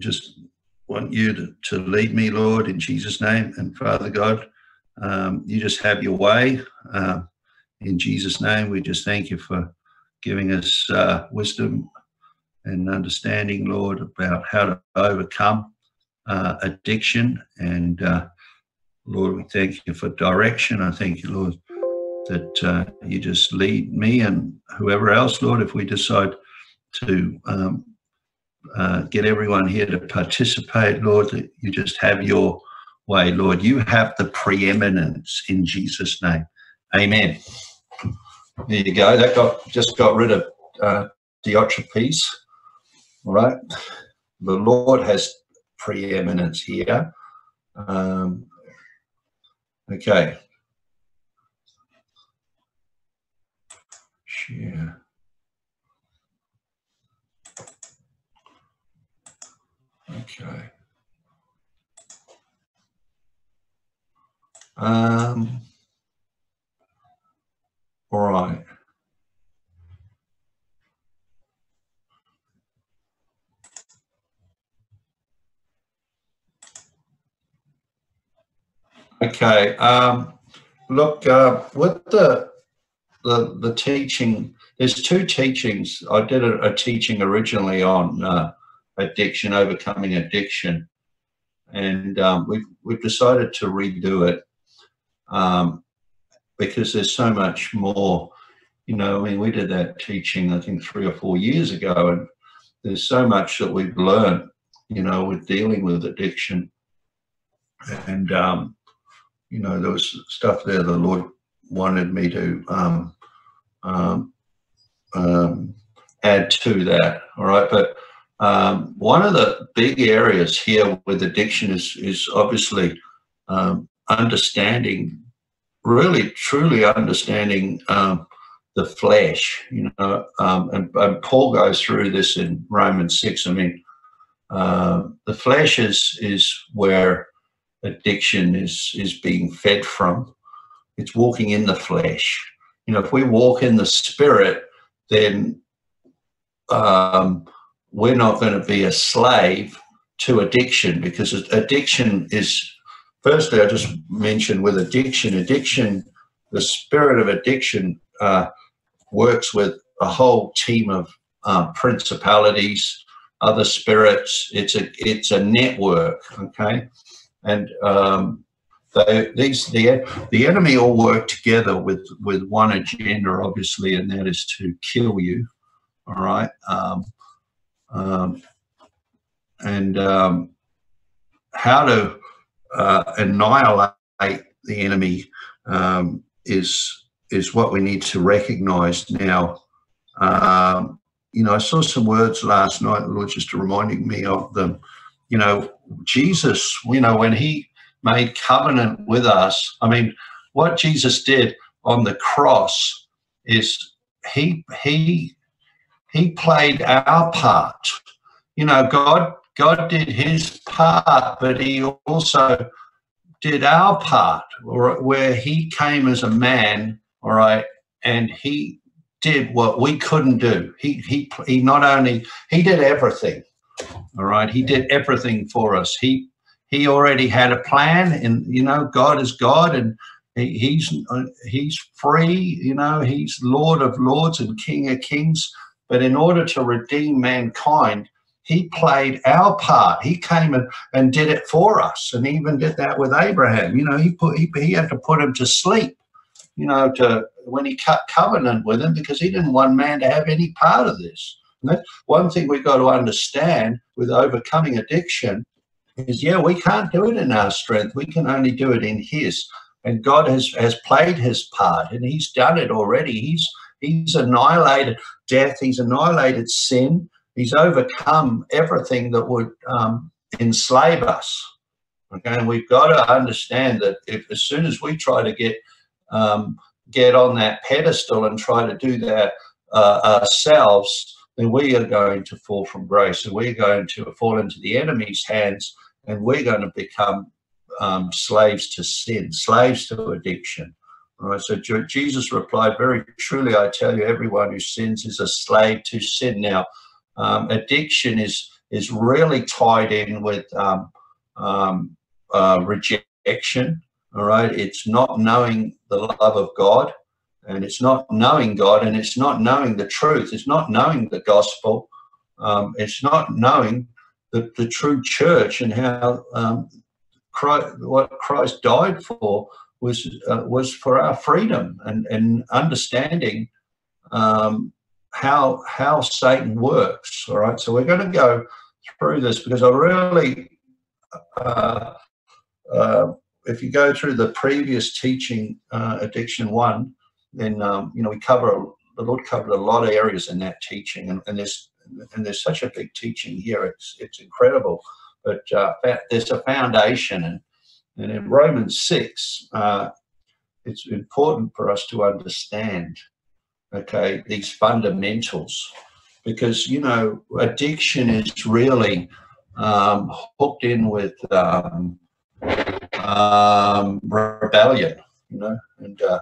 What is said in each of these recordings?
just want you to, to lead me, Lord, in Jesus' name. And Father God, um, you just have your way. Uh, in Jesus' name, we just thank you for giving us uh, wisdom and understanding, Lord, about how to overcome uh, addiction. And uh, Lord, we thank you for direction. I thank you, Lord, that uh, you just lead me and whoever else, Lord, if we decide to um, uh, get everyone here to participate, Lord, that you just have your way, Lord. You have the preeminence in Jesus' name. Amen. There you go. That got just got rid of uh, Diotrephes. All right. The Lord has preeminence here. Um, okay. Share. Okay. Um, all right. Okay. Um, look, uh, with the, the the teaching, there's two teachings. I did a, a teaching originally on uh, addiction, overcoming addiction, and um, we've we've decided to redo it um, because there's so much more. You know, I mean, we did that teaching I think three or four years ago, and there's so much that we've learned. You know, with dealing with addiction, and um, you know, there was stuff there the Lord wanted me to um, um, um, add to that. All right, but um, one of the big areas here with addiction is is obviously um, understanding, really truly understanding um, the flesh. You know, um, and, and, Paul goes through this in Romans six. I mean, uh, the flesh is is where addiction is is being fed from. It's walking in the flesh. You know, if we walk in the spirit, then um, we're not going to be a slave to addiction because addiction is firstly i just mentioned with addiction addiction the spirit of addiction uh, works with a whole team of uh, principalities other spirits. It's a it's a network okay? And um, they, these the the enemy all work together with with one agenda obviously and that is to kill you all right? Um, um, and um, how to uh, annihilate the enemy um, is is what we need to recognise now. Um, you know, I saw some words last night. Lord just reminding me of them. You know, Jesus. You know, when He made covenant with us. I mean, what Jesus did on the cross is He He he played our part. You know, God God did his part, but he also did our part, where he came as a man, all right, and he did what we couldn't do. He he he not only he did everything, all right. He did everything for us. He he already had a plan, and you know, God is God, and he, he's uh, he's free. You know, he's Lord of Lords and King of Kings. But in order to redeem mankind, he played our part. He came and, and did it for us, and even did that with Abraham. You know, he put he, he had to put him to sleep. You know, to when he cut covenant with him because he didn't want man to have any part of this. one thing we've got to understand with overcoming addiction is, yeah, we can't do it in our strength. We can only do it in His. And God has has played His part, and He's done it already. He's He's annihilated death. He's annihilated sin. He's overcome everything that would um, enslave us. Okay, and we've got to understand that if as soon as we try to get um, get on that pedestal and try to do that uh, ourselves, then we are going to fall from grace, and we're going to fall into the enemy's hands, and we're going to become um, slaves to sin, slaves to addiction. All right, so Jesus replied, Very truly, I tell you, everyone who sins is a slave to sin. Now, um, addiction is is really tied in with um, um, uh, rejection. All right, it's not knowing the love of God, and it's not knowing God, and it's not knowing the truth. It's not knowing the gospel. Um, it's not knowing the, the true church and how um, Christ, what Christ died for was uh, was for our freedom and, and understanding um, how how Satan works. All right, so we're going to go through this because I really, uh, uh, if you go through the previous teaching, uh, addiction one, then um, you know we cover the Lord covered a lot of areas in that teaching, and, and there's and there's such a big teaching here. It's it's incredible, but uh, there's a foundation, and and in Romans six, uh, it's important for us to understand, okay, these fundamentals, because you know addiction is really um, hooked in with um, um, rebellion, you know, and uh,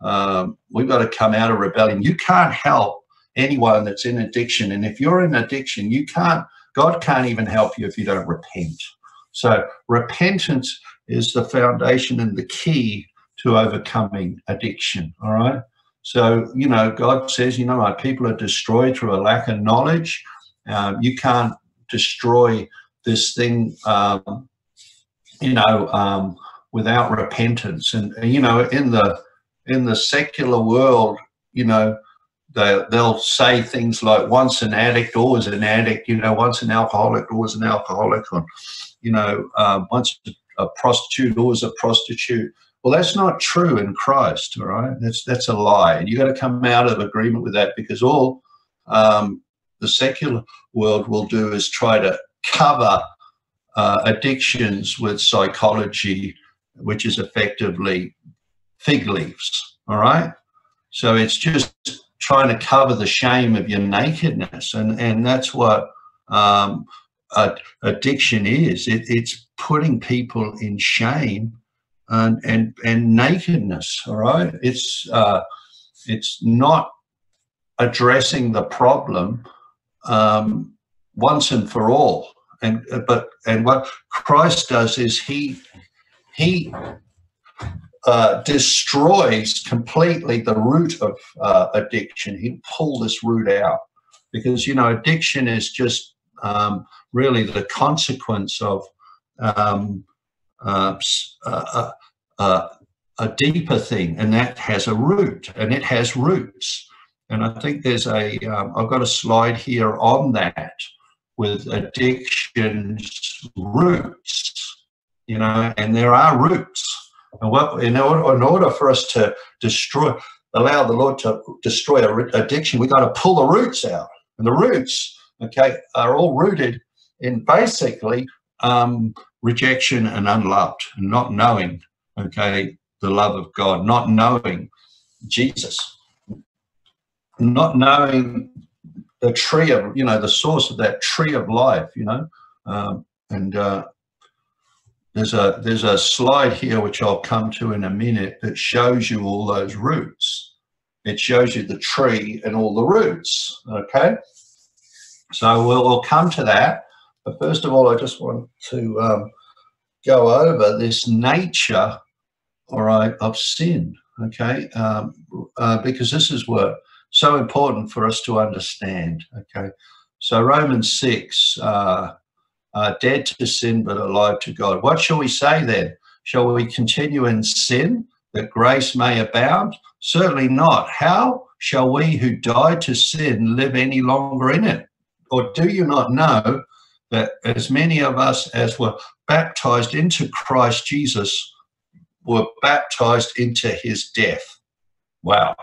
um, we've got to come out of rebellion. You can't help anyone that's in addiction. And if you're in addiction, you can't, God can't even help you if you don't repent. So repentance is the foundation and the key to overcoming addiction. All right. So, you know, God says, you know, my people are destroyed through a lack of knowledge. Um, you can't destroy this thing, um, you know, um, without repentance. And, you know, in the, in the secular world, you know, they, they'll say things like once an addict, always an addict, you know, once an alcoholic, always an alcoholic, or, you know, uh, once a prostitute, always a prostitute. Well, that's not true in Christ, all right? That's, that's a lie. And you've got to come out of agreement with that because all um, the secular world will do is try to cover uh, addictions with psychology, which is effectively fig leaves, all right? So it's just trying to cover the shame of your nakedness. And, and that's what um, addiction is. It, it's putting people in shame and, and, and nakedness, all right? It's, uh, it's not addressing the problem um, once and for all. And, but, and what Christ does is he, he uh, destroys completely the root of uh, addiction. He pull this root out because you know addiction is just um, really the consequence of um, uh, uh, uh, a deeper thing, and that has a root, and it has roots. And I think there's a have um, got a slide here on that with addiction's roots, you know, and there are roots and what, in, order, in order for us to destroy, allow the Lord to destroy addiction, we got to pull the roots out. And the roots, okay, are all rooted in basically um, rejection and unloved, and not knowing, okay, the love of God, not knowing Jesus, not knowing the tree of, you know, the source of that tree of life, you know, um, and uh, there's a there's a slide here which I'll come to in a minute that shows you all those roots. It shows you the tree and all the roots. Okay, so we'll, we'll come to that. But first of all, I just want to um, go over this nature, all right, of sin. Okay, um, uh, because this is what so important for us to understand. Okay, so Romans six. Uh, uh, dead to sin but alive to God. What shall we say then? Shall we continue in sin that grace may abound? Certainly not. How shall we who died to sin live any longer in it? Or do you not know that as many of us as were baptized into Christ Jesus were baptized into his death? Wow.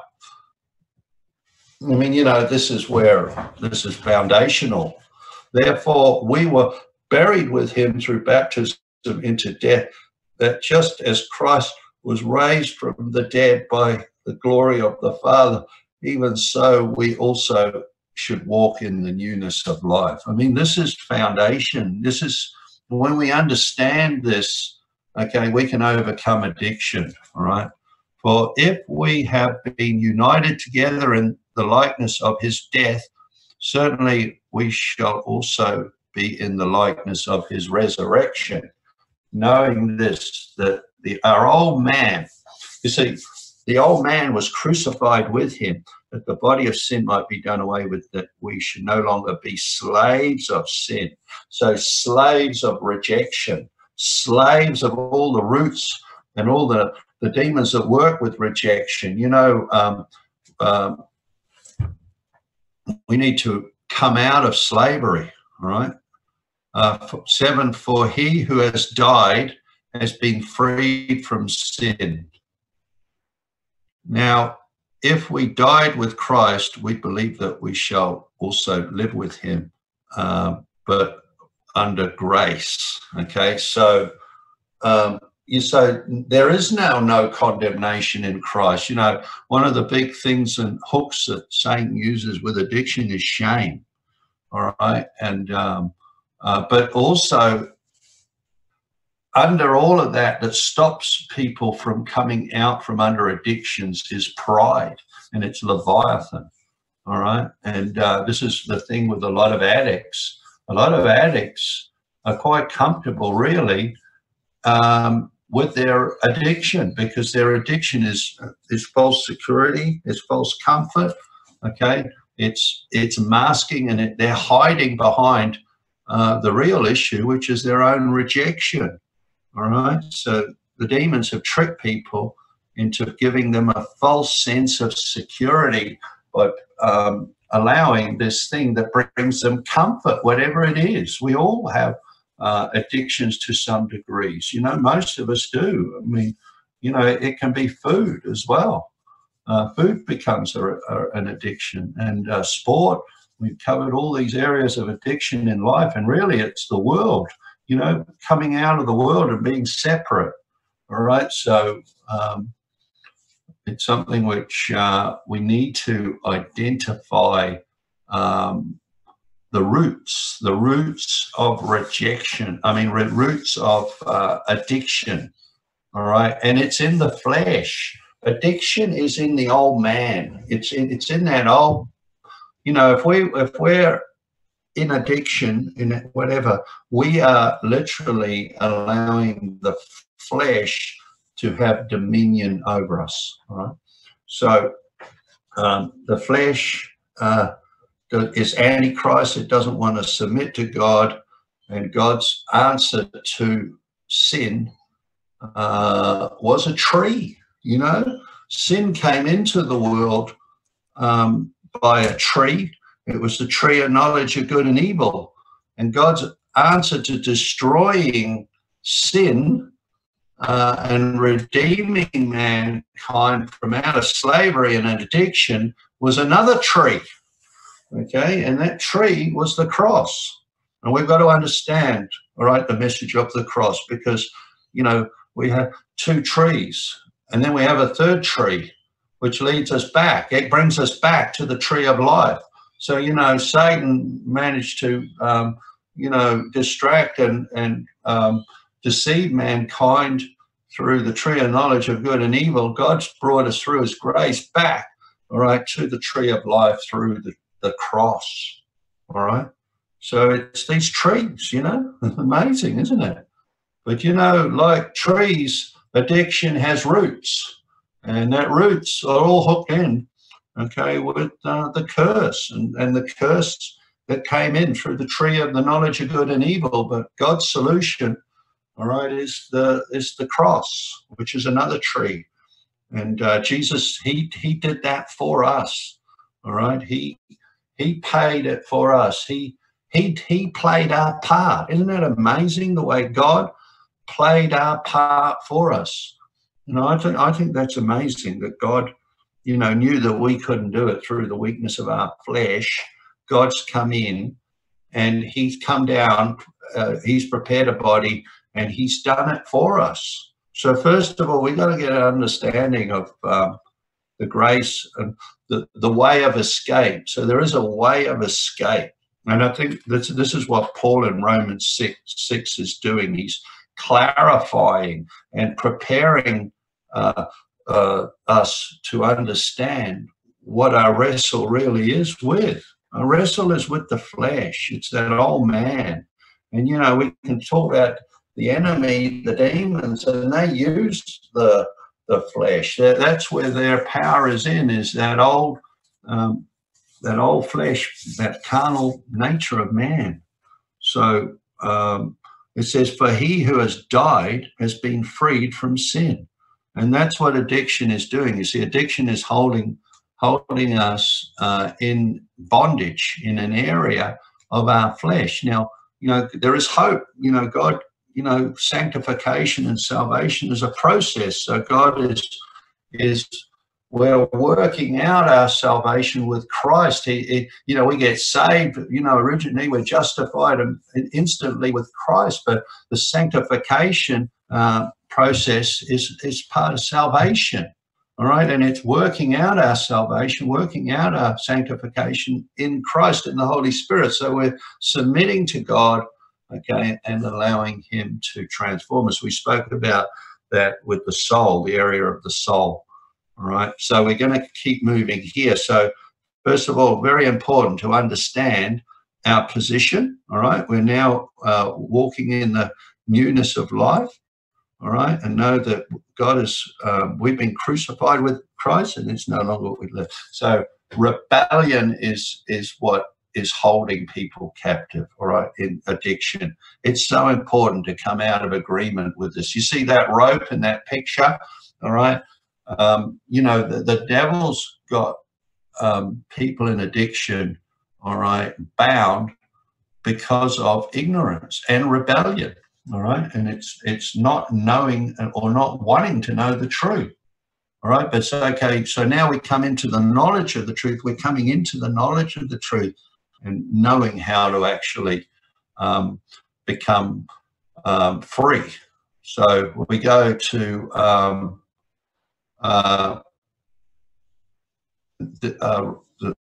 I mean, you know, this is where this is foundational. Therefore, we were buried with him through baptism into death, that just as Christ was raised from the dead by the glory of the Father, even so we also should walk in the newness of life. I mean, this is foundation. This is when we understand this, okay, we can overcome addiction, all right? For if we have been united together in the likeness of his death, certainly we shall also be in the likeness of his resurrection. Knowing this, that the, our old man, you see, the old man was crucified with him, that the body of sin might be done away with, that we should no longer be slaves of sin. So, slaves of rejection, slaves of all the roots and all the, the demons that work with rejection. You know, um, um, we need to come out of slavery, right? Uh, seven, for he who has died has been freed from sin. Now, if we died with Christ, we believe that we shall also live with him, uh, but under grace. Okay, so um, you so there is now no condemnation in Christ. You know, one of the big things and hooks that Satan uses with addiction is shame. All right, and um, uh, but also under all of that that stops people from coming out from under addictions is pride and it's leviathan all right? And uh, this is the thing with a lot of addicts. A lot of addicts are quite comfortable really um, with their addiction because their addiction is is false security it's false comfort okay? It's it's masking and it, they're hiding behind uh, the real issue which is their own rejection all right. So the demons have tricked people into giving them a false sense of security by um, allowing this thing that brings them comfort, whatever it is. We all have uh, addictions to some degrees. You know, most of us do. I mean, you know, it can be food as well. Uh, food becomes a, a, an addiction, and uh, sport. We've covered all these areas of addiction in life, and really, it's the world you know, coming out of the world and being separate. All right. So um, it's something which uh, we need to identify um, the roots, the roots of rejection. I mean, roots of uh, addiction. All right. And it's in the flesh. Addiction is in the old man. It's in, it's in that old, you know, if we, if we're in addiction, in whatever, we are literally allowing the flesh to have dominion over us. Right. So um, the flesh uh, is antichrist. It doesn't want to submit to God, and God's answer to sin uh, was a tree. You know, sin came into the world um, by a tree it was the tree of knowledge of good and evil. And God's answer to destroying sin uh, and redeeming mankind from out of slavery and addiction was another tree. Okay, and that tree was the cross. And we've got to understand, all right, the message of the cross because, you know, we have two trees and then we have a third tree which leads us back. It brings us back to the tree of life. So, you know, Satan managed to, um, you know, distract and, and um, deceive mankind through the tree of knowledge of good and evil. God's brought us through his grace back, all right, to the tree of life through the, the cross, all right? So it's these trees, you know, amazing, isn't it? But, you know, like trees, addiction has roots, and that roots are all hooked in okay, with uh, the curse and, and the curse that came in through the tree of the knowledge of good and evil. But God's solution, all right, is the is the cross, which is another tree. And uh, Jesus, he he did that for us. All right, he he paid it for us. He he he played our part. Isn't that amazing the way God played our part for us? You know, I think I think that's amazing that God you know, knew that we couldn't do it through the weakness of our flesh, God's come in and he's come down, uh, he's prepared a body and he's done it for us. So first of all, we've got to get an understanding of um, the grace and the, the way of escape. So there is a way of escape. And I think this, this is what Paul in Romans 6, 6 is doing. He's clarifying and preparing uh, uh, us to understand what our wrestle really is with. A wrestle is with the flesh. It's that old man. And, you know, we can talk about the enemy, the demons, and they use the the flesh. That's where their power is in, is that old um, that old flesh, that carnal nature of man. So um, it says, For he who has died has been freed from sin. And that's what addiction is doing. You see, addiction is holding holding us uh, in bondage in an area of our flesh. Now, you know, there is hope. You know, God, you know, sanctification and salvation is a process. So God is is we're working out our salvation with Christ. He, he, you know, we get saved, you know, originally we're justified and instantly with Christ, but the sanctification uh, process is, is part of salvation. All right. And it's working out our salvation, working out our sanctification in Christ and the Holy Spirit. So we're submitting to God, okay, and allowing Him to transform us. We spoke about that with the soul, the area of the soul. All right. So we're going to keep moving here. So, first of all, very important to understand our position. All right. We're now uh, walking in the newness of life. All right. And know that God is, um, we've been crucified with Christ and it's no longer what we live. So, rebellion is, is what is holding people captive, all right, in addiction. It's so important to come out of agreement with this. You see that rope in that picture, all right? Um, you know, the, the devil's got um, people in addiction, all right, bound because of ignorance and rebellion, all right, and it's it's not knowing or not wanting to know the truth, all right. But so okay, so now we come into the knowledge of the truth. We're coming into the knowledge of the truth and knowing how to actually um, become um, free. So we go to um, uh, the, uh, the,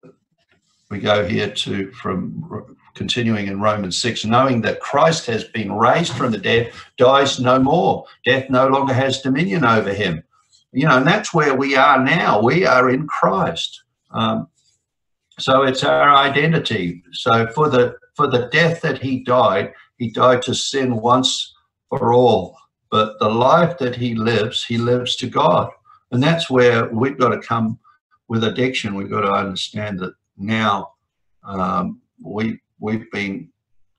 we go here to from continuing in Romans 6, knowing that Christ has been raised from the dead, dies no more. Death no longer has dominion over him. You know, and that's where we are now. We are in Christ. Um, so it's our identity. So for the for the death that he died, he died to sin once for all. But the life that he lives, he lives to God. And that's where we've got to come with addiction. We've got to understand that now um, we, we've been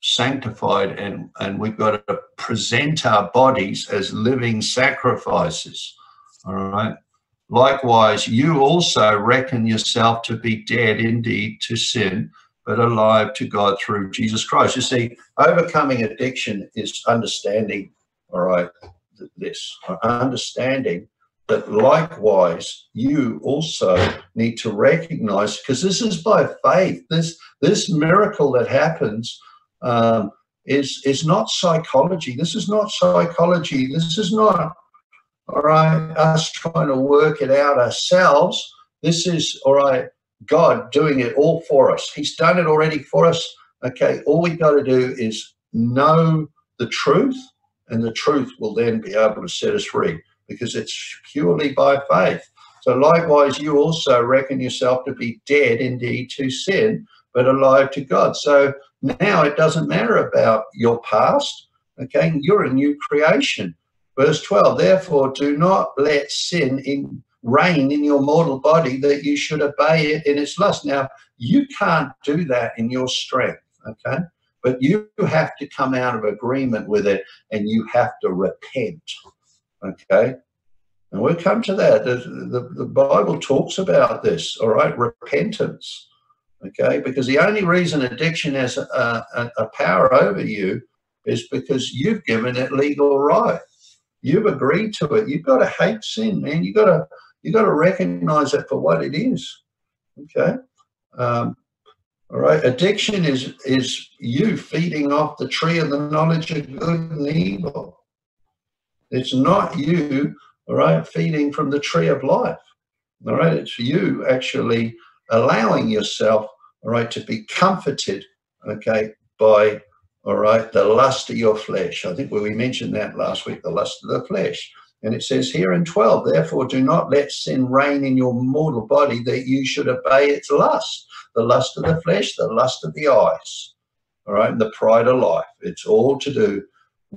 sanctified and, and we've got to present our bodies as living sacrifices. All right. Likewise, you also reckon yourself to be dead indeed to sin, but alive to God through Jesus Christ. You see, overcoming addiction is understanding, all right, this, uh, understanding that likewise, you also need to recognize, because this is by faith, this, this miracle that happens um, is, is not psychology. This is not psychology. This is not, all right, us trying to work it out ourselves. This is, all right, God doing it all for us. He's done it already for us. Okay, all we got to do is know the truth, and the truth will then be able to set us free because it's purely by faith. So likewise, you also reckon yourself to be dead indeed to sin, but alive to God. So now it doesn't matter about your past. Okay, you're a new creation. Verse 12, therefore do not let sin in reign in your mortal body that you should obey it in its lust. Now, you can't do that in your strength, okay? But you have to come out of agreement with it and you have to repent. Okay. And we'll come to that. The, the, the, Bible talks about this, all right, repentance. Okay, because the only reason addiction has a, a, a power over you is because you've given it legal right. You've agreed to it. You've got to hate sin, man. You've got to you got to recognize it for what it is. Okay. Um, all right. Addiction is is you feeding off the tree of the knowledge of good and evil. It's not you, all right, feeding from the tree of life. All right, it's you actually allowing yourself, all right, to be comforted, okay, by, all right, the lust of your flesh. I think we mentioned that last week, the lust of the flesh. And it says here in 12, therefore do not let sin reign in your mortal body that you should obey its lust, the lust of the flesh, the lust of the eyes, all right, and the pride of life. It's all to do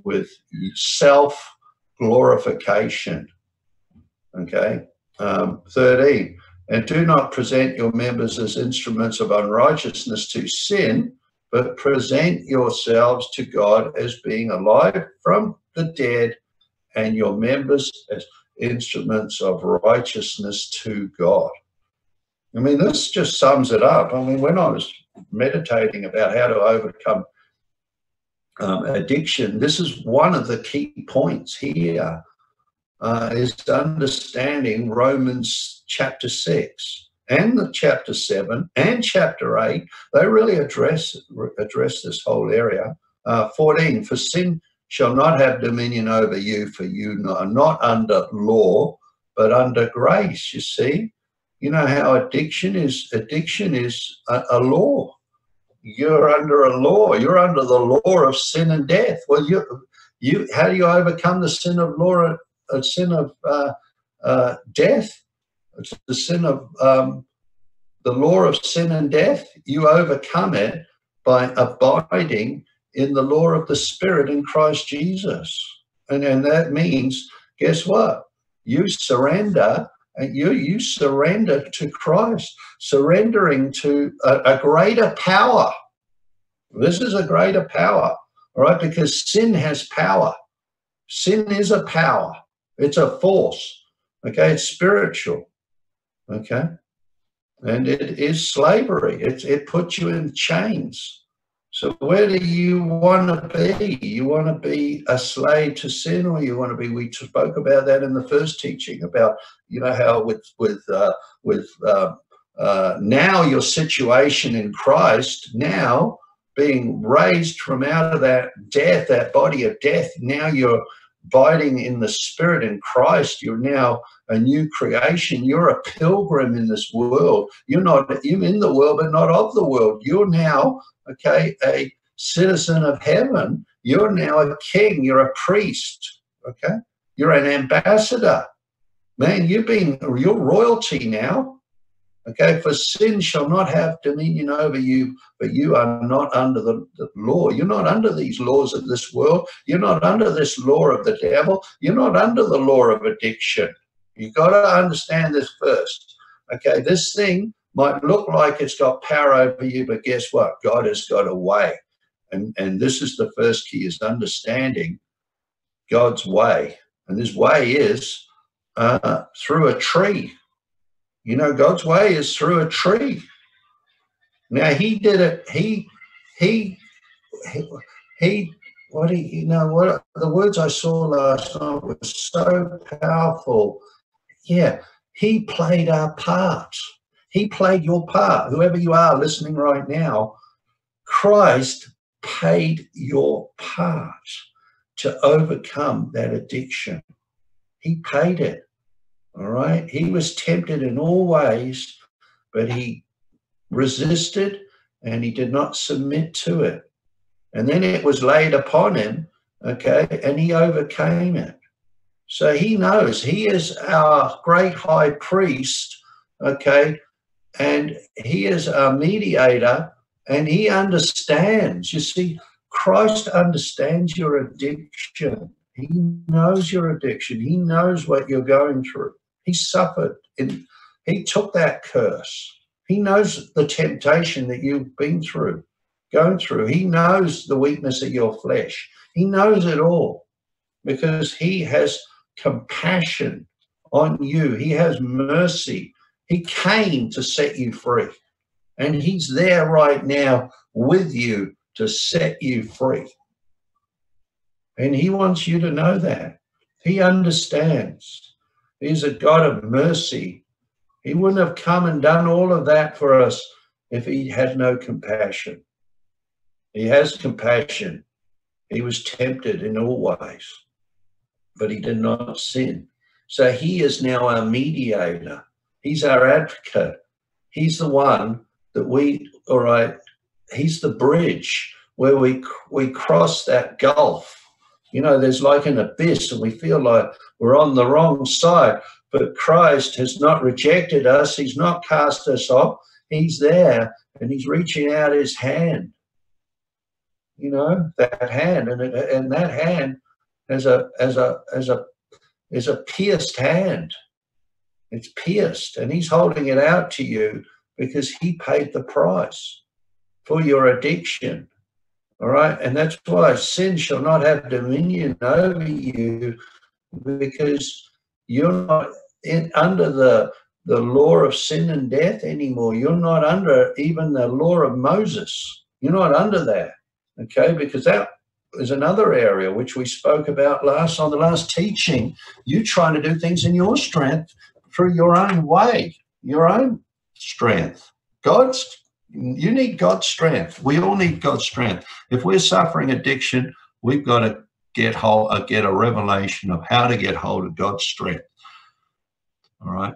with self glorification. Okay. Um, 13, and do not present your members as instruments of unrighteousness to sin, but present yourselves to God as being alive from the dead and your members as instruments of righteousness to God. I mean, this just sums it up. I mean, when I was meditating about how to overcome um, addiction, this is one of the key points here uh, is understanding Romans chapter 6 and the chapter 7 and chapter 8. They really address, address this whole area. Uh, 14, for sin shall not have dominion over you, for you are not under law, but under grace. You see, you know how addiction is. Addiction is a, a law. You're under a law. You're under the law of sin and death. Well, you, you, how do you overcome the sin of law, a sin of uh, uh, death? It's the sin of um, the law of sin and death. You overcome it by abiding in the law of the Spirit in Christ Jesus. And, and that means, guess what? You surrender and you you surrender to Christ, surrendering to a, a, greater power. This is a greater power, all right? Because sin has power. Sin is a power. It's a force. Okay, it's spiritual. Okay, and it is slavery. It it puts you in chains. So where do you want to be? You want to be a slave to sin, or you want to be? We spoke about that in the first teaching about you know how with with uh, with uh, uh, now your situation in Christ now being raised from out of that death, that body of death. Now you're abiding in the Spirit in Christ. You're now a new creation. You're a pilgrim in this world. You're not you're in the world, but not of the world. You're now okay, a citizen of heaven. You're now a king, you're a priest, okay? You're an ambassador. Man, you've been, you're royalty now. Okay, for sin shall not have dominion over you, but you are not under the, the, law. You're not under these laws of this world. You're not under this law of the devil. You're not under the law of addiction. You've got to understand this first. Okay, this thing might look like it's got power over you, but guess what? God has got a way. And, and this is the first key is understanding God's way. And this way is uh, through a tree. You know, God's way is through a tree. Now he did it. He, he, he, he what he, you know, what the words I saw last night were so powerful. Yeah, he played our part. He played your part. Whoever you are listening right now, Christ paid your part to overcome that addiction. He paid it. All right. He was tempted in all ways, but he resisted and he did not submit to it. And then it was laid upon him, okay, and he overcame it. So he knows he is our great high priest, okay, and he is a mediator and he understands. You see, Christ understands your addiction. He knows your addiction. He knows what you're going through. He suffered in, he took that curse. He knows the temptation that you've been through, going through. He knows the weakness of your flesh. He knows it all because he has compassion on you. He has mercy he came to set you free. And he's there right now with you to set you free. And he wants you to know that. He understands. He's a God of mercy. He wouldn't have come and done all of that for us if he had no compassion. He has compassion. He was tempted in all ways, but he did not sin. So he is now our mediator. He's our advocate. He's the one that we, all right, he's the bridge where we we cross that gulf, You know, there's like an abyss, and we feel like we're on the wrong side. But Christ has not rejected us, He's not cast us off. He's there and He's reaching out His hand. You know, that hand, and, it, and that hand as a as a as a is a pierced hand. It's pierced, and he's holding it out to you because he paid the price for your addiction. All right. And that's why sin shall not have dominion over you because you're not in, under the, the law of sin and death anymore. You're not under even the law of Moses. You're not under that. Okay. Because that is another area which we spoke about last on the last teaching. You trying to do things in your strength through your own way, your own strength. God's you need God's strength. We all need God's strength. If we're suffering addiction, we've got to get hold, uh, get a revelation of how to get hold of God's strength. All right,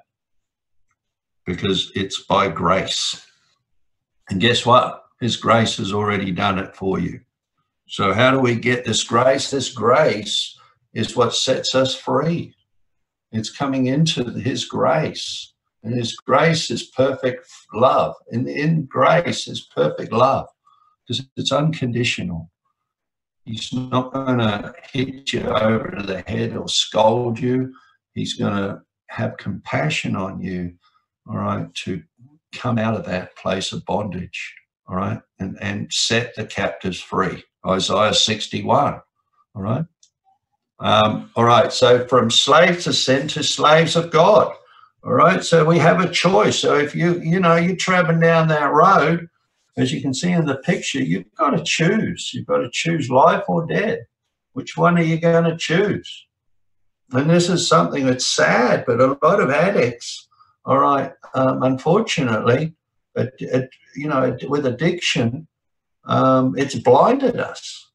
because it's by grace. And guess what? His grace has already done it for you. So, how do we get this grace? This grace is what sets us free. It's coming into His grace. And His grace is perfect love. And in grace is perfect love because it's unconditional. He's not going to hit you over the head or scold you. He's going to have compassion on you, all right, to come out of that place of bondage, all right, and, and set the captives free. Isaiah 61. All right. Um, all right. So from slave to sin to slaves of God. All right. So we have a choice. So if you, you know, you're traveling down that road, as you can see in the picture, you've got to choose. You've got to choose life or death. Which one are you going to choose? And this is something that's sad, but a lot of addicts, all right, um, unfortunately, it, it, you know, with addiction, um, it's blinded us,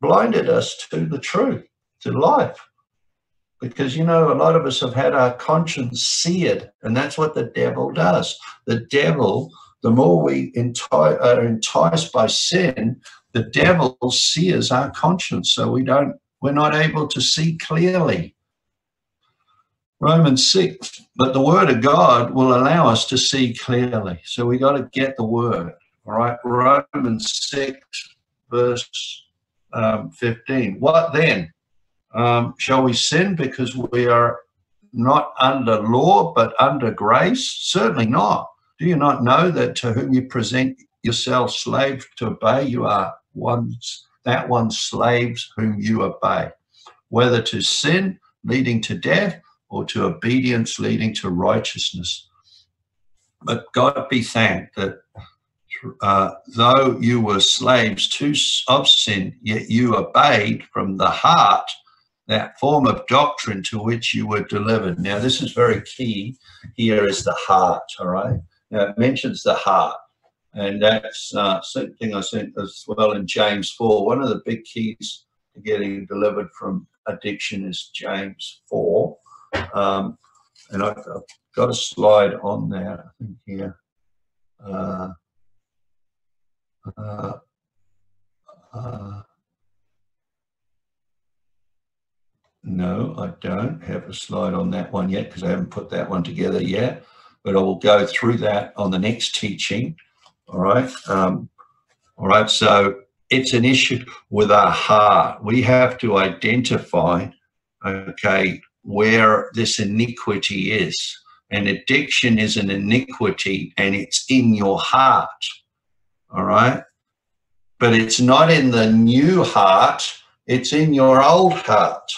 blinded us to the truth, to life. Because, you know, a lot of us have had our conscience seared, and that's what the devil does. The devil, the more we enti- are enticed by sin, the devil sears our conscience, so we don't, we're not able to see clearly. Romans 6, but the word of God will allow us to see clearly. So we got to get the word. All right, Romans 6, verse um, 15. What then? Um, shall we sin because we are not under law but under grace? Certainly not. Do you not know that to whom you present yourself slaves to obey, you are one's that one's slaves whom you obey, whether to sin leading to death or to obedience leading to righteousness. But God be thanked that uh, though you were slaves to, of sin, yet you obeyed from the heart that form of doctrine to which you were delivered. Now, this is very key here is the heart, all right? Now, it mentions the heart, and that's uh, something I think as well in James 4. One of the big keys to getting delivered from addiction is James 4. Um, and I've, I've, got a slide on that, I think here. Uh, uh, uh, no, I don't have a slide on that one yet because I haven't put that one together yet, but I will go through that on the next teaching. All right. Um, all right. So it's an issue with our heart. We have to identify, okay, where this iniquity is. And addiction is an iniquity and it's in your heart all right? But it's not in the new heart, it's in your old heart.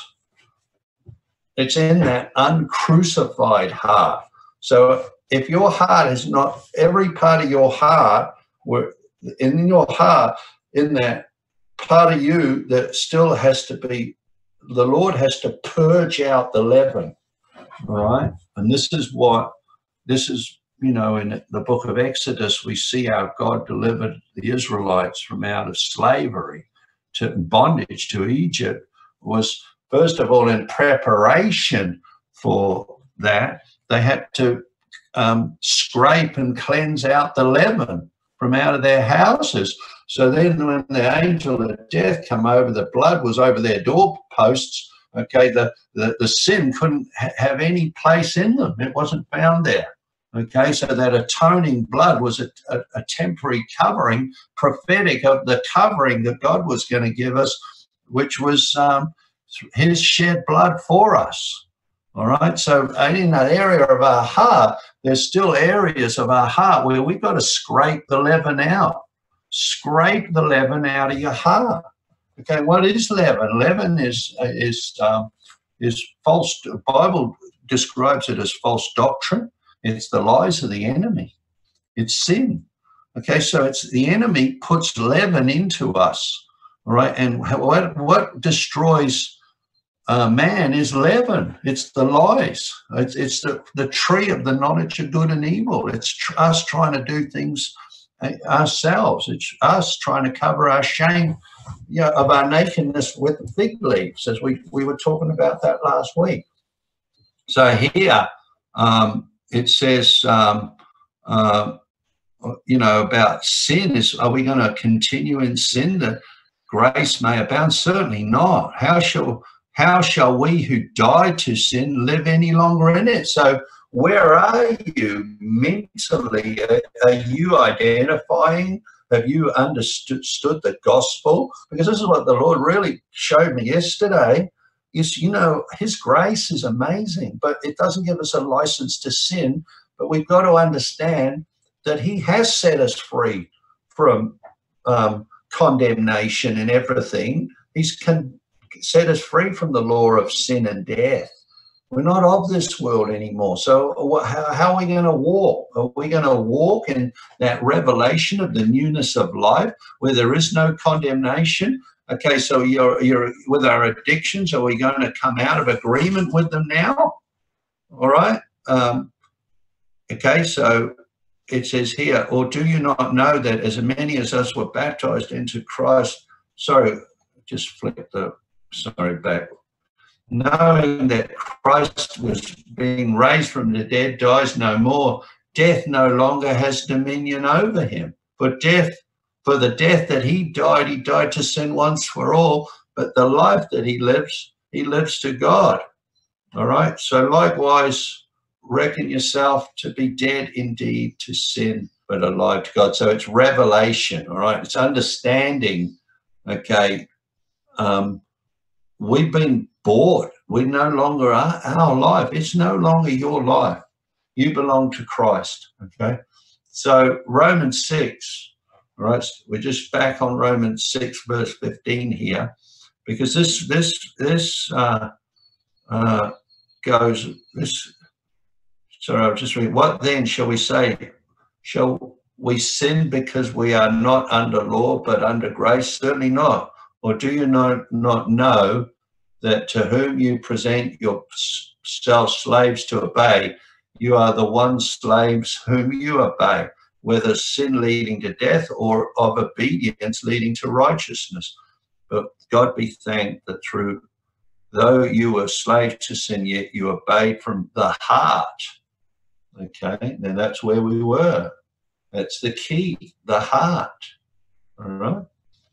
It's in that uncrucified heart. So if your heart is not, every part of your heart, in your heart, in that part of you that still has to be, the Lord has to purge out the leaven, right? And this is what, this is you know, in the book of Exodus, we see how God delivered the Israelites from out of slavery to bondage to Egypt was first of all in preparation for that they had to um, scrape and cleanse out the leaven from out of their houses so then when the angel of death come over the blood was over their doorposts, okay, the, the, the sin couldn't ha have any place in them. It wasn't found there. Okay, so that atoning blood was a, a, a temporary covering, prophetic of the covering that God was going to give us, which was um, his shed blood for us. All right. So in that area of our heart, there's still areas of our heart where we've got to scrape the leaven out. Scrape the leaven out of your heart. Okay. What is leaven? Leaven is is um, is false. The Bible describes it as false doctrine. It's the lies of the enemy. It's sin. Okay. So it's the enemy puts leaven into us. All right. And what what destroys uh, man is leaven. It's the lies. It's, it's the, the tree of the knowledge of good and evil. It's tr us trying to do things uh, ourselves. It's us trying to cover our shame you know, of our nakedness with fig leaves, as we, we were talking about that last week. So here um, it says, um, uh, you know, about sin is, are we going to continue in sin that grace may abound? Certainly not. How shall how shall we who died to sin live any longer in it? So, where are you mentally? Are, you identifying? Have you understood the gospel? Because this is what the Lord really showed me yesterday. Is you know His grace is amazing, but it doesn't give us a license to sin. But we've got to understand that He has set us free from um, condemnation and everything. He's con set us free from the law of sin and death. We're not of this world anymore. So how, how are we going to walk? Are we going to walk in that revelation of the newness of life where there is no condemnation? Okay, so you're, you're with our addictions, are we going to come out of agreement with them now? All right. Um, okay, so it says here, or do you not know that as many as us were baptized into Christ? Sorry, just flip the sorry, back, knowing that Christ was being raised from the dead, dies no more, death no longer has dominion over him. For death, for the death that he died, he died to sin once for all, but the life that he lives, he lives to God. All right. So likewise, reckon yourself to be dead indeed to sin, but alive to God. So it's revelation. All right. It's understanding. Okay. Um, we've been bought. We no longer are our life. It's no longer your life. You belong to Christ. Okay. So Romans 6, right? We're just back on Romans 6, verse 15 here, because this this this uh, uh, goes this. Sorry, I'll just read. What then shall we say? Shall we sin because we are not under law but under grace? Certainly not. Or do you not, not know that to whom you present yourselves slaves to obey, you are the one slaves whom you obey, whether sin leading to death or of obedience leading to righteousness. But God be thanked that through, though you were slaves to sin, yet you obeyed from the heart. Okay, now that's where we were. That's the key, the heart. All right.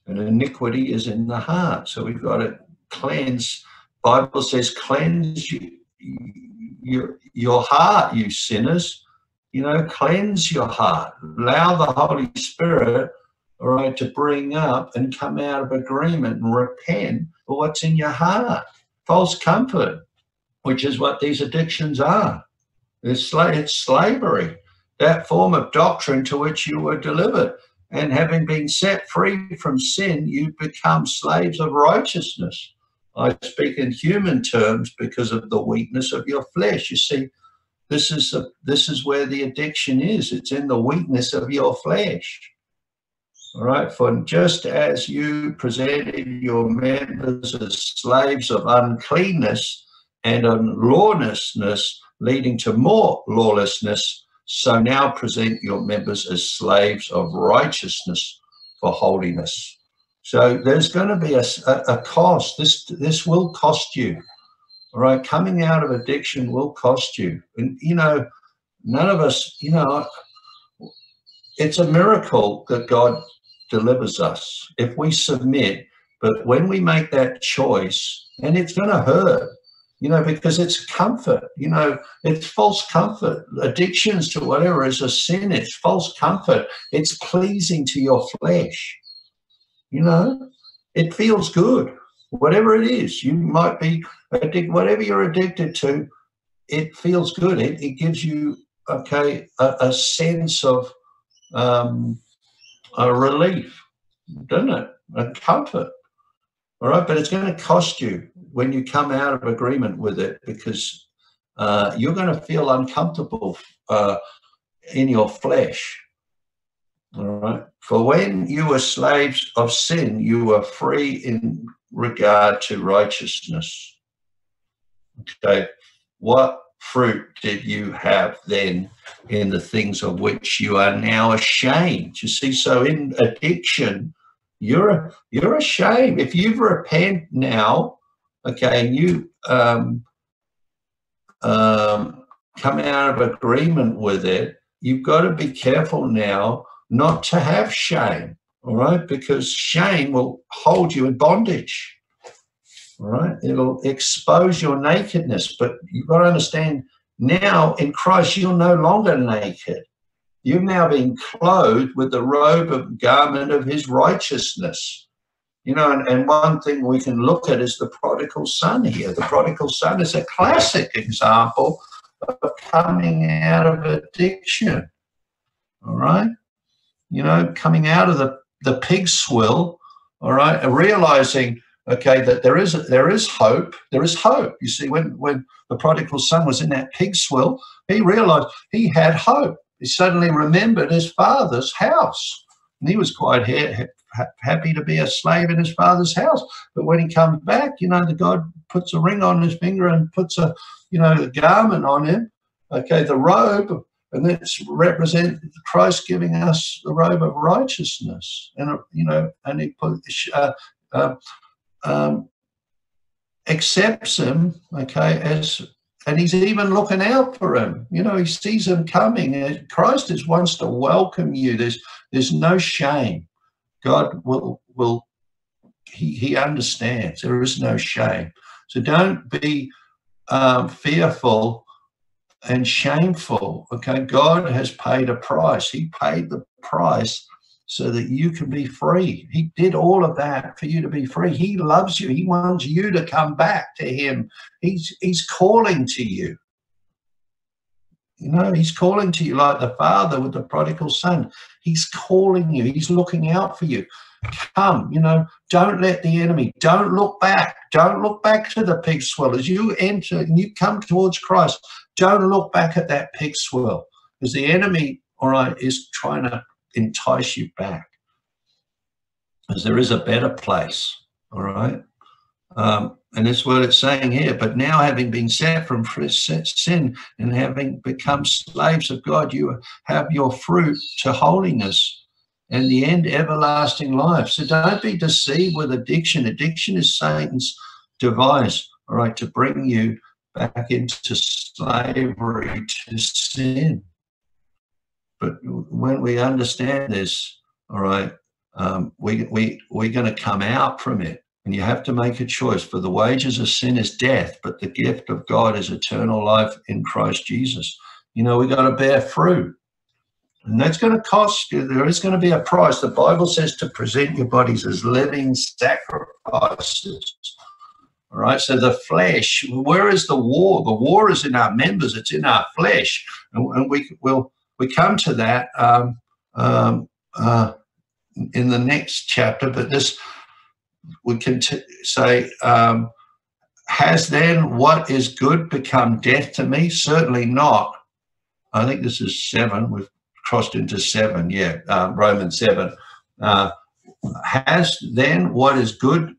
And iniquity is in the heart. So we've got to cleanse. Bible says, cleanse you, your, your heart, you sinners. You know, cleanse your heart. Allow the Holy Spirit, all right, to bring up and come out of agreement and repent for what's in your heart. False comfort, which is what these addictions are. It's, it's slavery, that form of doctrine to which you were delivered. And having been set free from sin, you become slaves of righteousness. I speak in human terms because of the weakness of your flesh. You see, this is this is where the addiction is. It's in the weakness of your flesh. All right. For just as you presented your members as slaves of uncleanness and unlawlessness, leading to more lawlessness, so now present your members as slaves of righteousness for holiness. So there's going to be a, a, cost. This this will cost you. All right, coming out of addiction will cost you. And you know, none of us. You know, it's a miracle that God delivers us if we submit. But when we make that choice, and it's going to hurt you know, because it's comfort, you know, it's false comfort. Addictions to whatever is a sin, it's false comfort. It's pleasing to your flesh, you know, it feels good. Whatever it is, you might be addicted, whatever you're addicted to, it feels good. It, it gives you, okay, a, a sense of um, a relief, doesn't it? A comfort. All right, but it's going to cost you when you come out of agreement with it because uh, you're going to feel uncomfortable uh, in your flesh. All right. For when you were slaves of sin, you were free in regard to righteousness. Okay. What fruit did you have then in the things of which you are now ashamed? You see, so in addiction, you're a, you're ashamed if you've repent now okay and you um, um, come out of agreement with it you've got to be careful now not to have shame all right? Because shame will hold you in bondage all right? It'll expose your nakedness but you've got to understand now in christ you're no longer naked You've now been clothed with the robe of garment of his righteousness. You know, and, and one thing we can look at is the prodigal son here. The prodigal son is a classic example of coming out of addiction. All right. You know, coming out of the, the pig swill, all right, and realizing okay that there is there is hope there is hope you see when when the prodigal son was in that pig swill he realized he had hope he suddenly remembered his father's house. And he was quite ha ha happy to be a slave in his father's house. But when he comes back, you know, the God puts a ring on his finger and puts a, you know, a garment on him. Okay, the robe, and that's represent Christ giving us the robe of righteousness. And, you know, and he put, uh, uh, um, accepts him, okay, as and he's even looking out for him. You know, he sees him coming. Christ is wants to welcome you. There's there's no shame. God will will he he understands. There is no shame. So don't be um, fearful and shameful. Okay, God has paid a price. He paid the price so that you can be free. He did all of that for you to be free. He loves you. He wants you to come back to him. He's he's calling to you. You know, he's calling to you like the father with the prodigal son. He's calling you. He's looking out for you. Come, you know, don't let the enemy, don't look back. Don't look back to the pig swell. As you enter and you come towards Christ, don't look back at that pig swell. Because the enemy, all right, is trying to entice you back. Because there is a better place, all right? Um, and that's what it's saying here. But now, having been set from sin and having become slaves of God, you have your fruit to holiness and the end, everlasting life. So don't be deceived with addiction. Addiction is Satan's device, all right, to bring you back into slavery to sin. But when we understand this, all right, um, we, we, we're going to come out from it. And you have to make a choice. For the wages of sin is death, but the gift of God is eternal life in Christ Jesus. You know, we got to bear fruit. And that's going to cost you. There is going to be a price. The Bible says to present your bodies as living sacrifices. All right. So the flesh, where is the war? The war is in our members, it's in our flesh. And, and we will we come to that um, um, uh, in the next chapter, but this we can say, um, has then what is good become death to me? Certainly not. I think this is seven. We've crossed into seven. Yeah, uh, Romans seven. Uh, has then what is good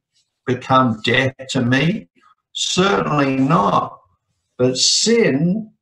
become death to me? Certainly not. But sin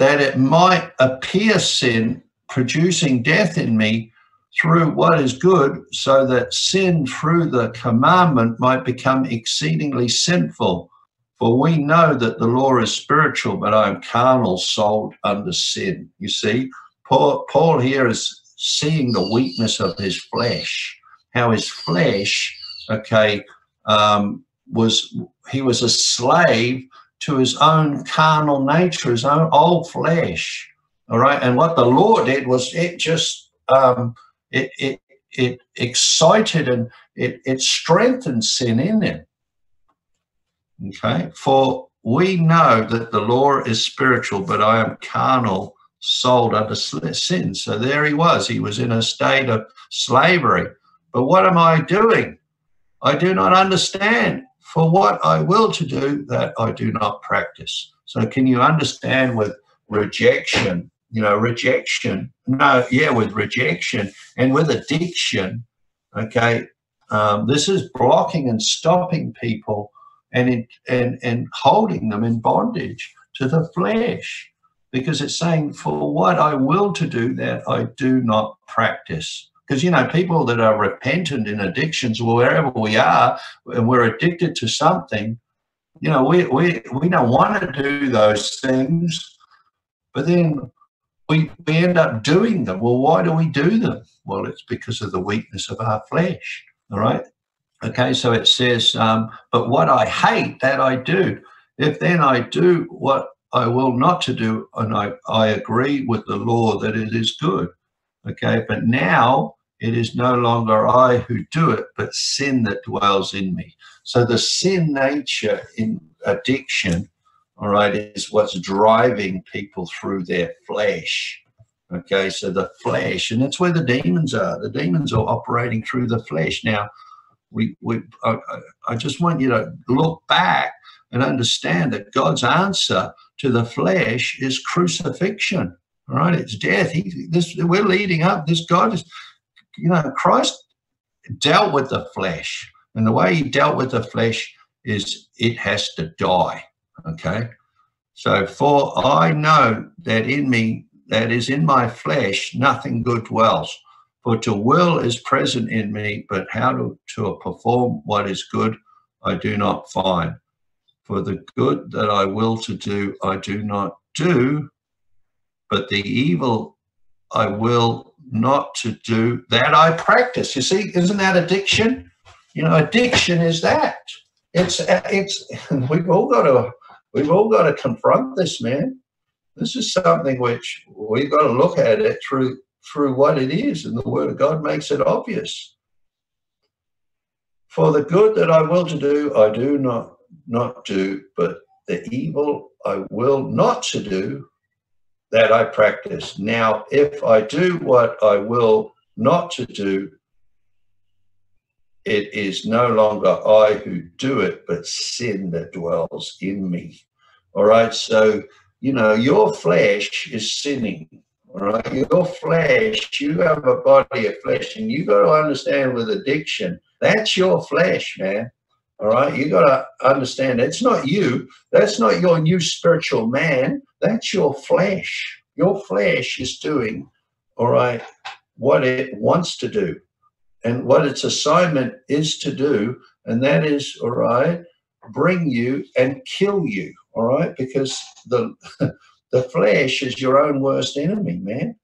that it might appear sin producing death in me through what is good, so that sin through the commandment might become exceedingly sinful. For we know that the law is spiritual, but I am carnal, sold under sin. You see, Paul, Paul here is seeing the weakness of his flesh, how his flesh, okay, um, was he was a slave to his own carnal nature, his own old flesh. All right. And what the law did was it just um, it it it excited and it, it strengthened sin in him. Okay. For we know that the law is spiritual, but I am carnal, sold under sin. So there he was. He was in a state of slavery. But what am I doing? I do not understand. For what I will to do, that I do not practice. So can you understand with rejection? You know, rejection. No, yeah, with rejection and with addiction. Okay, um, this is blocking and stopping people and, in, and, and holding them in bondage to the flesh because it's saying, For what I will to do, that I do not practice. Because, you know, people that are repentant in addictions, wherever we are, and we're addicted to something, you know, we, we, we don't want to do those things, but then we, we end up doing them. Well, why do we do them? Well, it's because of the weakness of our flesh. All right. Okay, so it says, um, but what I hate, that I do. If then I do what I will not to do, and I, I agree with the law that it is good. Okay, but now it is no longer I who do it, but sin that dwells in me. So the sin nature in addiction, all right, is what's driving people through their flesh. Okay, so the flesh, and that's where the demons are. The demons are operating through the flesh. Now, we, we I, I just want you to look back and understand that God's answer to the flesh is crucifixion. All right, it's death. He, this we're leading up. This God is, you know, Christ dealt with the flesh, and the way He dealt with the flesh is it has to die. Okay, so for I know that in me, that is in my flesh, nothing good dwells. For to will is present in me, but how to, to perform what is good I do not find. For the good that I will to do, I do not do, but the evil I will not to do, that I practice. You see, isn't that addiction? You know, addiction is that. It's it's we've all got to we've all got to confront this, man. This is something which we've got to look at it through through what it is, and the Word of God makes it obvious. For the good that I will to do, I do not not do, but the evil I will not to do, that I practice. Now, if I do what I will not to do, it is no longer I who do it, but sin that dwells in me. All right. So, you know, your flesh is sinning. All right. Your flesh, you have a body of flesh, and you got to understand with addiction, that's your flesh, man. All right. You got to understand it's not you. That's not your new spiritual man. That's your flesh. Your flesh is doing, all right, what it wants to do and what its assignment is to do. And that is, all right, bring you and kill you. All right. Because the, the flesh is your own worst enemy, man.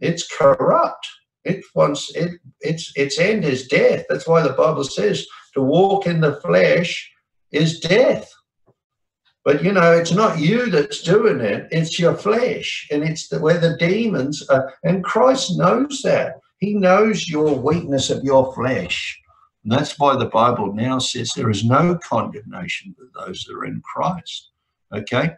It's corrupt. It wants it. Its its end is death. That's why the Bible says to walk in the flesh is death. But you know, it's not you that's doing it, it's your flesh. And it's the, where the demons are. And Christ knows that. He knows your weakness of your flesh. And that's why the Bible now says there is no condemnation for those that are in Christ. Okay?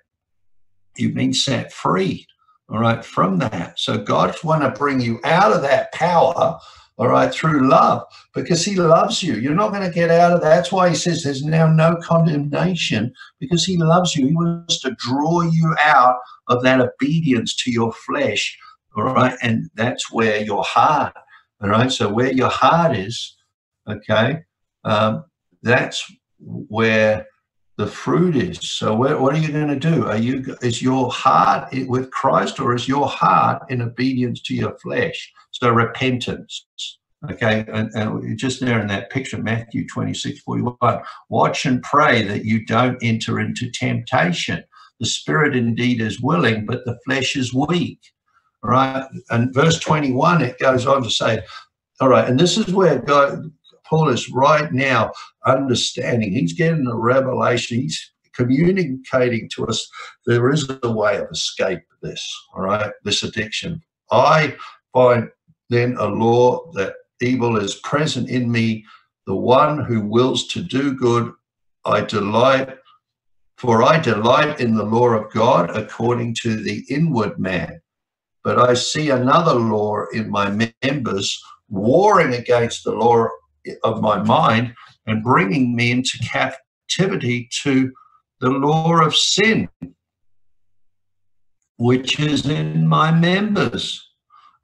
You've been set free, all right, from that. So God's want to bring you out of that power, all right, through love, because He loves you. You're not going to get out of that. That's why He says there's now no condemnation, because He loves you. He wants to draw you out of that obedience to your flesh, all right, and that's where your heart, all right. So where your heart is, okay, um, that's where the fruit is. So what, what are you going to do? Are you is your heart with Christ or is your heart in obedience to your flesh? So repentance. Okay, and, and just there in that picture, Matthew 26, 41. Watch and pray that you don't enter into temptation. The spirit indeed is willing, but the flesh is weak. Right? And verse 21, it goes on to say, all right, and this is where God Paul is right now understanding. He's getting the revelation. He's communicating to us there is a way of escape this, all right, this addiction. I find then a law that evil is present in me, the one who wills to do good, I delight, for I delight in the law of God according to the inward man. But I see another law in my members warring against the law of my mind and bringing me into captivity to the law of sin, which is in my members.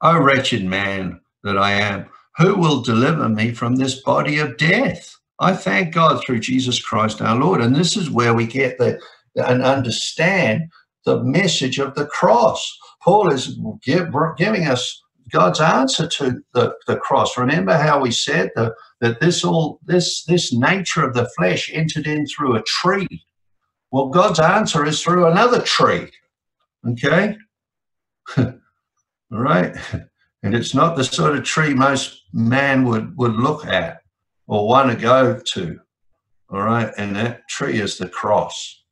O wretched man that I am, who will deliver me from this body of death? I thank God through Jesus Christ our Lord. And this is where we get the and understand the message of the cross. Paul is give, giving us God's answer to the, the cross. Remember how we said the, that this all this this nature of the flesh entered in through a tree. Well, God's answer is through another tree. Okay? all right. And it's not the sort of tree most man would, would look at or want to go to. All right. And that tree is the cross.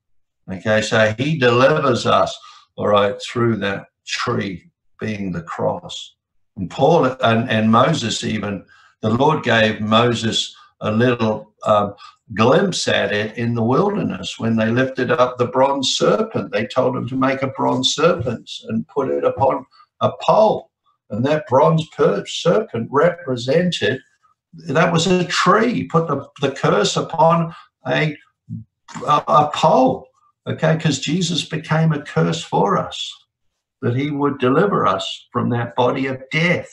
Okay. So he delivers us, all right, through that tree being the cross. And Paul and, and Moses, even the Lord gave Moses a little um, glimpse at it in the wilderness when they lifted up the bronze serpent. They told him to make a bronze serpent and put it upon a pole. And that bronze serpent represented that was a tree. Put the, the curse upon a, a, a pole, okay? Because Jesus became a curse for us, that he would deliver us from that body of death.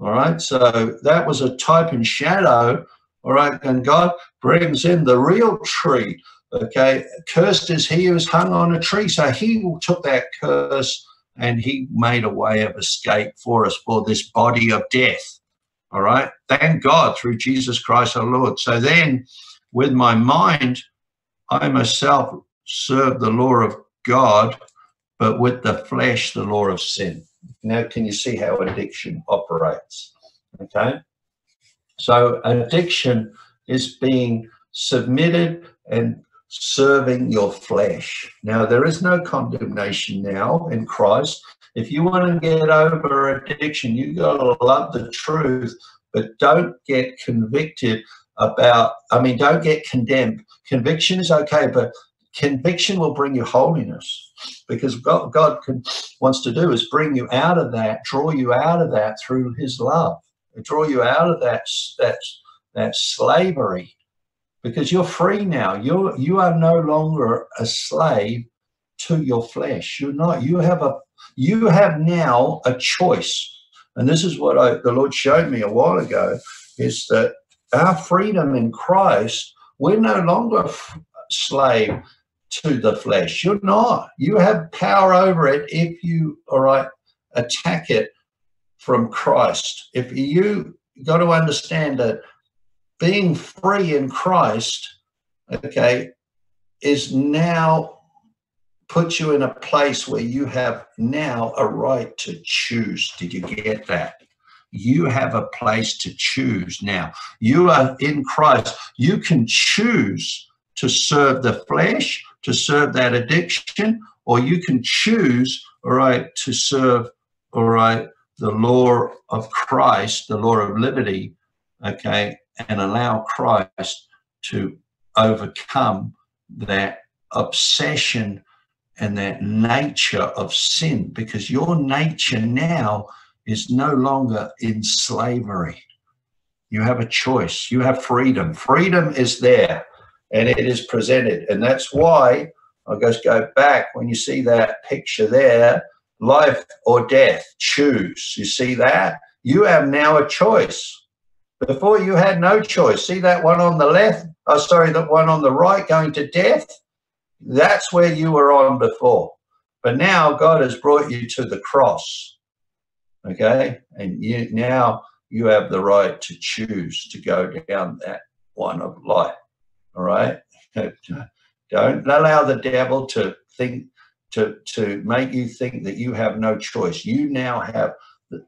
All right, so that was a type and shadow. All right, and God brings in the real tree. Okay, cursed is he who is hung on a tree. So he took that curse and he made a way of escape for us for this body of death. All right. Thank God through Jesus Christ our Lord. So then, with my mind, I myself serve the law of God, but with the flesh, the law of sin. Now, can you see how addiction operates? Okay. So, addiction is being submitted and serving your flesh. Now, there is no condemnation now in Christ. If you want to get over addiction, you got to love the truth, but don't get convicted about, I mean, don't get condemned. Conviction is okay, but conviction will bring you holiness because God, God can, wants to do is bring you out of that, draw you out of that through his love, draw you out of that, that, that slavery because you're free now. You're, you are no longer a slave to your flesh. You're not, you have a you have now a choice. And this is what I, the Lord showed me a while ago is that our freedom in Christ, we're no longer slave to the flesh. You're not. You have power over it if you, all right, attack it from Christ. If you got to understand that being free in Christ, okay, is now puts you in a place where you have now a right to choose. Did you get that? You have a place to choose now. You are in Christ. You can choose to serve the flesh, to serve that addiction, or you can choose, all right, to serve, all right, the law of Christ, the law of liberty, okay, and allow Christ to overcome that obsession and that nature of sin because your nature now is no longer in slavery. You have a choice, you have freedom. Freedom is there and it is presented. And that's why I'll just go back when you see that picture there life or death, choose. You see that? You have now a choice. Before you had no choice. See that one on the left? Oh, sorry, that one on the right going to death? That's where you were on before. But now God has brought you to the cross. Okay? And you now you have the right to choose to go down that one of life. All right? Don't allow the devil to think to to make you think that you have no choice. You now have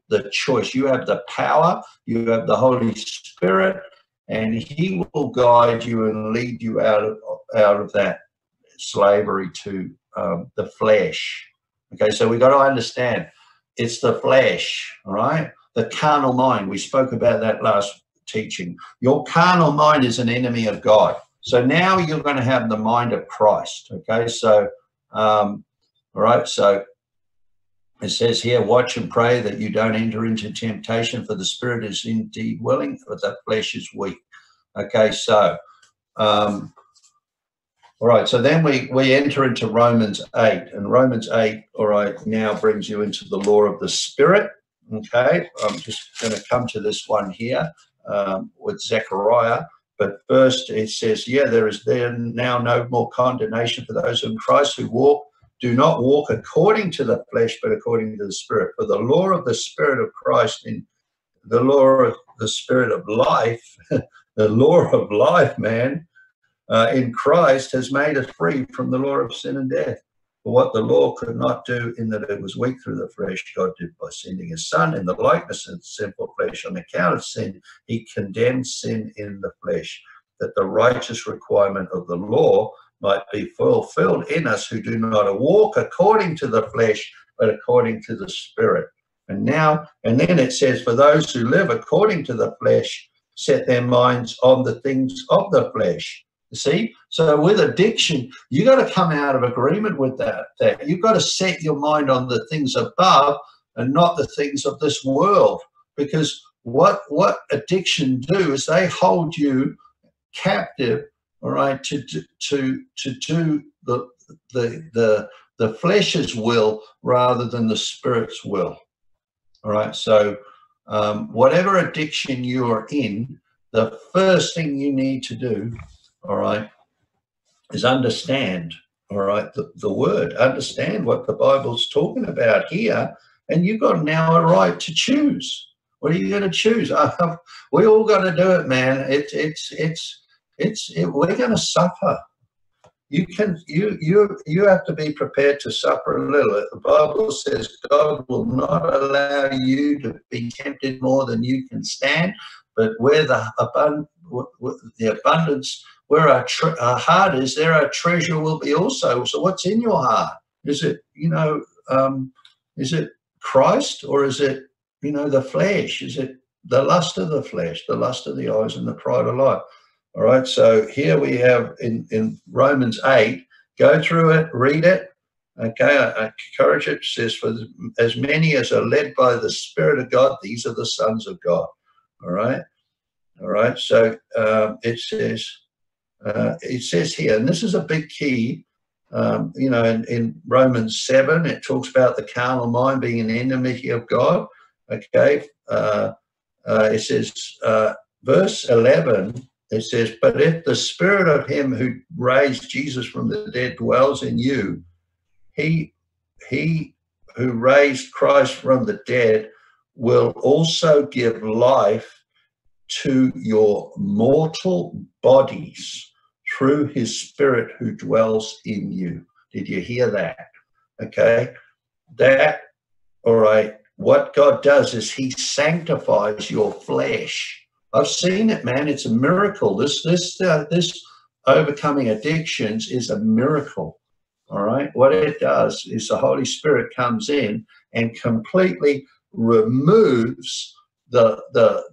the, choice. You have the power, you have the Holy Spirit, and he will guide you and lead you out of out of that slavery to um, the flesh. Okay, so we got to understand it's the flesh, all right? The carnal mind. We spoke about that last teaching. Your carnal mind is an enemy of God. So now you're going to have the mind of Christ. Okay, so um, all right, so it says here, watch and pray that you don't enter into temptation, for the spirit is indeed willing, but the flesh is weak. Okay, so um, all right, so then we, we enter into Romans 8, and Romans 8, all right, now brings you into the law of the Spirit. Okay, I'm just going to come to this one here um, with Zechariah. But first, it says, Yeah, there is then now no more condemnation for those in Christ who walk, do not walk according to the flesh, but according to the Spirit. For the law of the Spirit of Christ in the law of the Spirit of life, the law of life, man, uh, in Christ has made us free from the law of sin and death. For what the law could not do, in that it was weak through the flesh, God did by sending his Son in the likeness of sinful flesh. On account of sin, he condemned sin in the flesh, that the righteous requirement of the law might be fulfilled in us who do not walk according to the flesh, but according to the Spirit. And now, and then it says, For those who live according to the flesh, set their minds on the things of the flesh You see? So with addiction, you got to come out of agreement with that. That you've got to set your mind on the things above and not the things of this world. Because what what addiction do is they hold you captive, all right, to to to do the the the the flesh's will rather than the spirit's will. All right. So um, whatever addiction you are in, the first thing you need to do all right, is understand, all right, the, the word, understand what the Bible's talking about here, and you've got now a right to choose. What are you going to choose? we all got to do it, man. It's it's it's it's it, we're going to suffer. You can you you you have to be prepared to suffer a little. The Bible says God will not allow you to be tempted more than you can stand, but where the abund- the abundance where our, our heart is, there our treasure will be also. So, what's in your heart? Is it, you know, um, is it Christ or is it, you know, the flesh? Is it the lust of the flesh, the lust of the eyes, and the pride of life? All right. So here we have in, in Romans 8, go through it, read it. Okay. I, I encourage it. it. says, For as many as are led by the Spirit of God, these are the sons of God. All right. All right. So um, it says, uh, it says here, and this is a big key, um, you know, in, in, Romans 7, it talks about the carnal mind being an enemy of God. Okay. Uh, uh, it says, uh, verse 11, it says, But if the spirit of him who raised Jesus from the dead dwells in you, he, he who raised Christ from the dead will also give life to your mortal bodies through his spirit who dwells in you. Did you hear that? Okay. That, all right. What God does is he sanctifies your flesh. I've seen it, man. It's a miracle. This, this, uh, this overcoming addictions is a miracle. All right. What it does is the Holy Spirit comes in and completely removes the, the,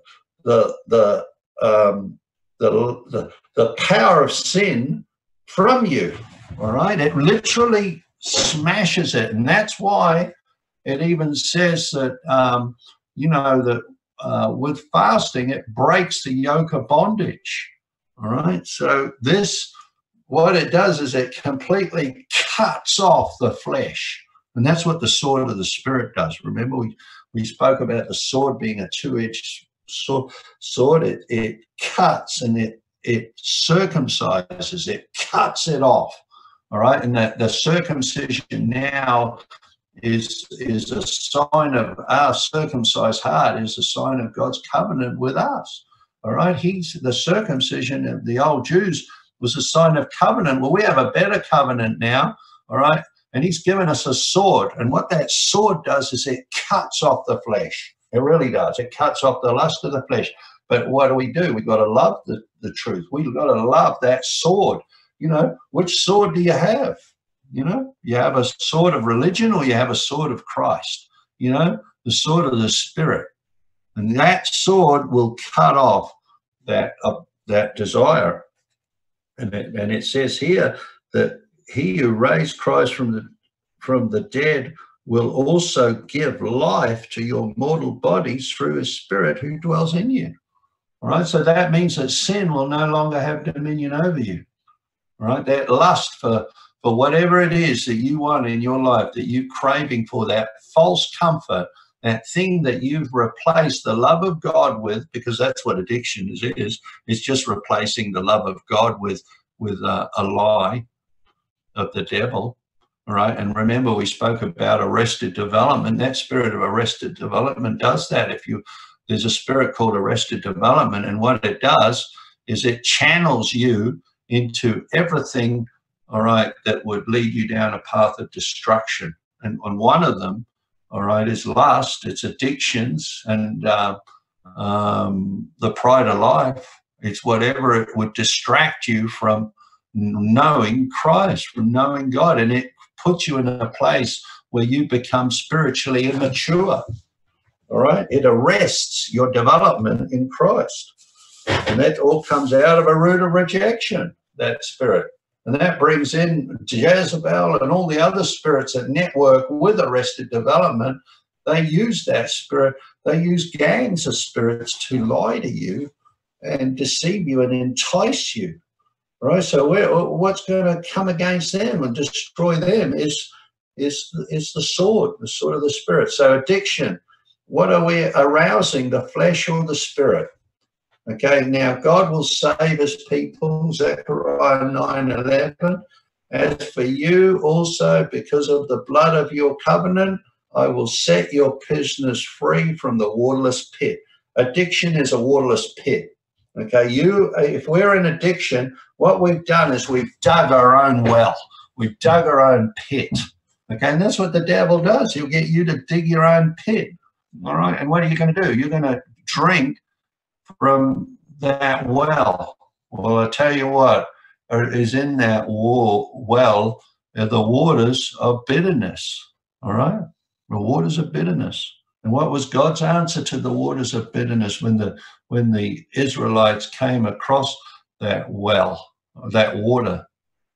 the, the, um, the, the, the power of sin from you. All right. It literally smashes it. And that's why it even says that, um, you know, that uh, with fasting, it breaks the yoke of bondage. All right. So this, what it does is it completely cuts off the flesh. And that's what the sword of the Spirit does. Remember, we, we spoke about the sword being a two edged sword, sword it, it cuts and it it circumcises it cuts it off all right and that the circumcision now is is a sign of our circumcised heart is a sign of god's covenant with us all right he's the circumcision of the old jews was a sign of covenant well we have a better covenant now all right and he's given us a sword and what that sword does is it cuts off the flesh it really does. It cuts off the lust of the flesh. But what do we do? We've got to love the, the truth. We've got to love that sword. You know, which sword do you have? You know, you have a sword of religion or you have a sword of Christ. You know, the sword of the Spirit. And that sword will cut off that, uh, that desire. And it, and it says here that he who raised Christ from the, from the dead will also give life to your mortal bodies through his spirit who dwells in you. All right, so that means that sin will no longer have dominion over you. All right, that lust for for whatever it is that you want in your life, that you're craving for, that false comfort, that thing that you've replaced the love of God with, because that's what addiction is, is it's just replacing the love of God with with a, a lie of the devil. All right. And remember, we spoke about arrested development. That spirit of arrested development does that. If you, there's a spirit called arrested development, and what it does is it channels you into everything, all right, that would lead you down a path of destruction. And, one of them, all right, is lust, it's addictions, and uh, um, the pride of life. It's whatever it would distract you from knowing Christ, from knowing God. And it puts you in a place where you become spiritually immature. All right? It arrests your development in Christ. And that all comes out of a root of rejection, that spirit. And that brings in Jezebel and all the other spirits that network with arrested development. They use that spirit, they use gangs of spirits to lie to you and deceive you and entice you right? So what's going to come against them and destroy them is is is the sword, the sword of the spirit. So addiction. What are we arousing, the flesh or the spirit? Okay, now God will save his people, Zechariah 9 11. As for you also, because of the blood of your covenant, I will set your prisoners free from the waterless pit. Addiction is a waterless pit. Okay, you, if we're in addiction, what we've done is we've dug our own well. We've dug our own pit. Okay, and that's what the devil does. He'll get you to dig your own pit. All right, and what are you going to do? You're going to drink from that well. Well, I tell you what is in that well are the waters of bitterness. All right, the waters of bitterness. And what was God's answer to the waters of bitterness when the when the Israelites came across that well, that water?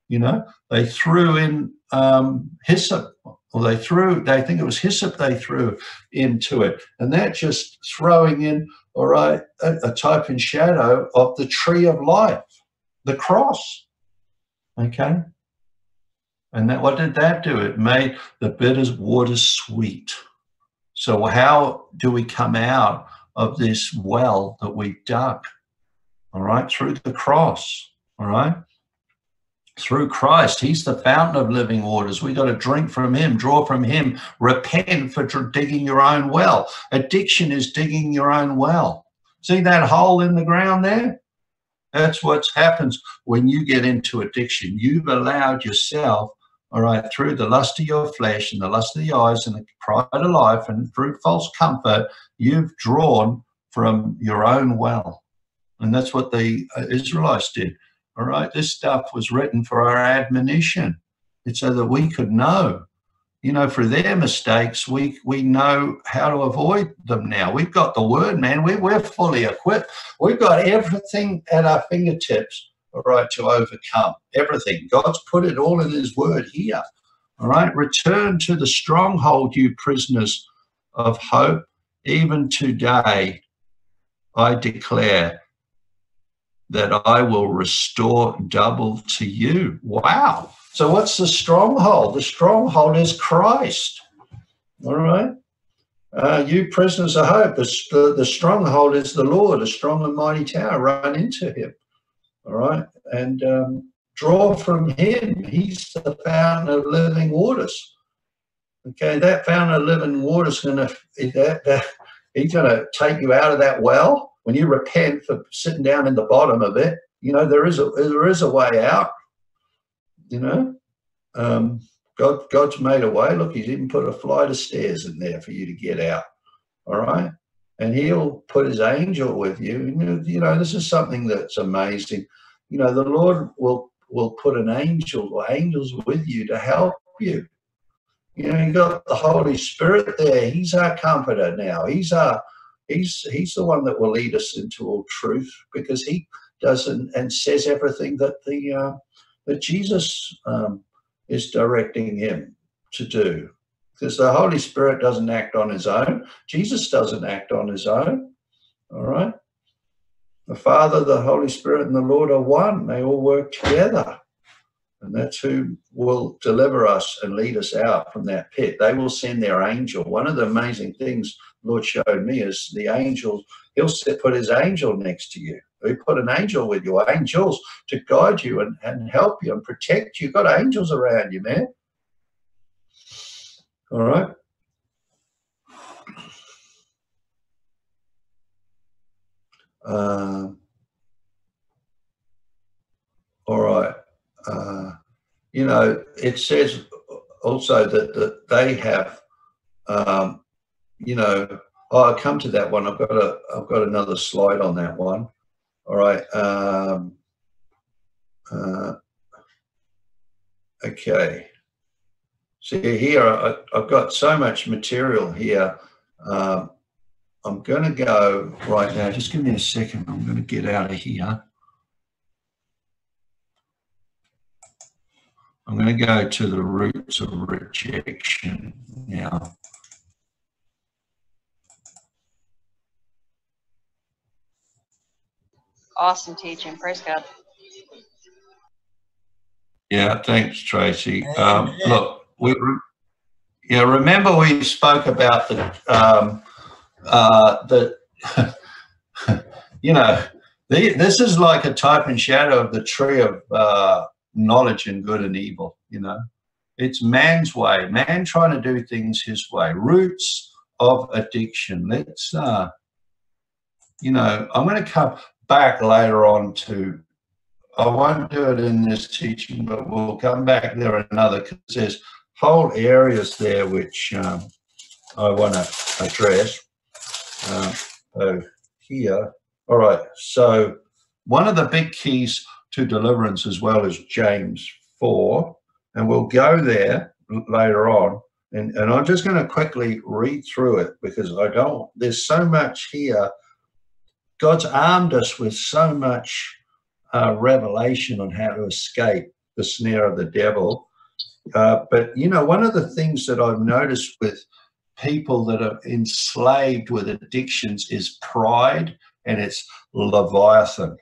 You know, they threw in um, hyssop, or they threw, they think it was hyssop they threw into it. And that just throwing in, all right, a, a type and shadow of the tree of life, the cross. Okay. And that what did that do? It made the bitter water sweet. So how do we come out of this well that we dug? All right, through the cross. All right. Through Christ, He's the fountain of living waters. We got to drink from Him, draw from Him, repent for digging your own well. Addiction is digging your own well. See that hole in the ground there? That's what happens when you get into addiction. You've allowed yourself all right, through the lust of your flesh and the lust of the eyes and the pride of life and through false comfort, you've drawn from your own well. And that's what the uh, Israelites did. All right, this stuff was written for our admonition. It's so that we could know. You know, for their mistakes, we we know how to avoid them now. We've got the word, man. We, we're fully equipped. We've got everything at our fingertips all right, to overcome everything. God's put it all in His Word here. All right, return to the stronghold, you prisoners of hope. Even today, I declare that I will restore double to you. Wow. So, what's the stronghold? The stronghold is Christ. All right. Uh, you prisoners of hope, the, the stronghold is the Lord, a strong and mighty tower. Run into him all right, and um, draw from him. He's the fountain of living waters. Okay, that fountain of living waters going to that he's going to take you out of that well. When you repent for sitting down in the bottom of it, you know there is a there is a way out. You know, um, God God's made a way. Look, He's even put a flight of stairs in there for you to get out. All right, and he'll put his angel with you. You know, this is something that's amazing. You know, the Lord will will put an angel or angels with you to help you. You know, you got the Holy Spirit there. He's our comforter now. He's our he's he's the one that will lead us into all truth because he does and, and says everything that the uh, that Jesus um, is directing him to do because the Holy Spirit doesn't act on his own. Jesus doesn't act on his own. All right. The Father, the Holy Spirit, and the Lord are one. They all work together. And that's who will deliver us and lead us out from that pit. They will send their angel. One of the amazing things Lord showed me is the angels, he'll put his angel next to you. He put an angel with you, angels to guide you and, and help you and protect you. You've got angels around you, man. All right. Uh, all right. Uh, you know, it says also that, that they have, um, you know, oh, I'll come to that one. I've got a, I've got another slide on that one. All right. Um, uh, okay. See here, I, have got so much material here. Um, I'm going to go right now. Just give me a second. I'm going to get out of here. I'm going to go to the roots of rejection now. Awesome teaching. Praise God. Yeah, thanks, Tracy. Um, look, we yeah remember we spoke about the um, uh, the you know the, this is like a type and shadow of the tree of uh, knowledge and good and evil you know it's man's way man trying to do things his way roots of addiction let's uh you know i'm going to come back later on to I won't do it in this teaching, but we'll come back there another because there's whole areas there which um, I want to address. Um, so here, all right. So one of the big keys to deliverance as well is James 4, and we'll go there later on. And, and I'm just going to quickly read through it because I don't, there's so much here. God's armed us with so much uh, revelation on how to escape the snare of the devil uh, but you know, one of the things that I've noticed with people that are enslaved with addictions is pride and it's Leviathan.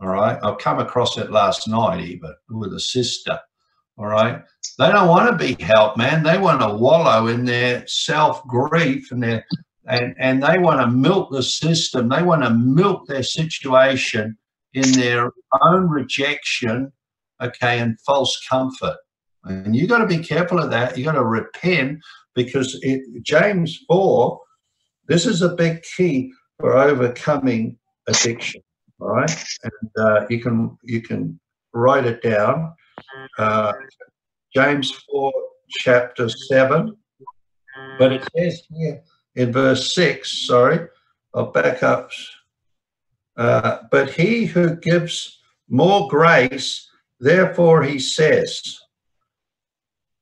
All right. I've come across it last night even with a sister. All right. They don't want to be helped, man. They want to wallow in their self grief and their and, and they want to milk the system. They want to milk their situation in their own rejection, okay, and false comfort. And you got to be careful of that. You got to repent because it, James 4, this is a big key for overcoming addiction. All right. And uh, you can you can write it down. Uh, James 4, chapter 7. But it says here in verse 6, sorry, I'll back up. Uh, but he who gives more grace, therefore he says,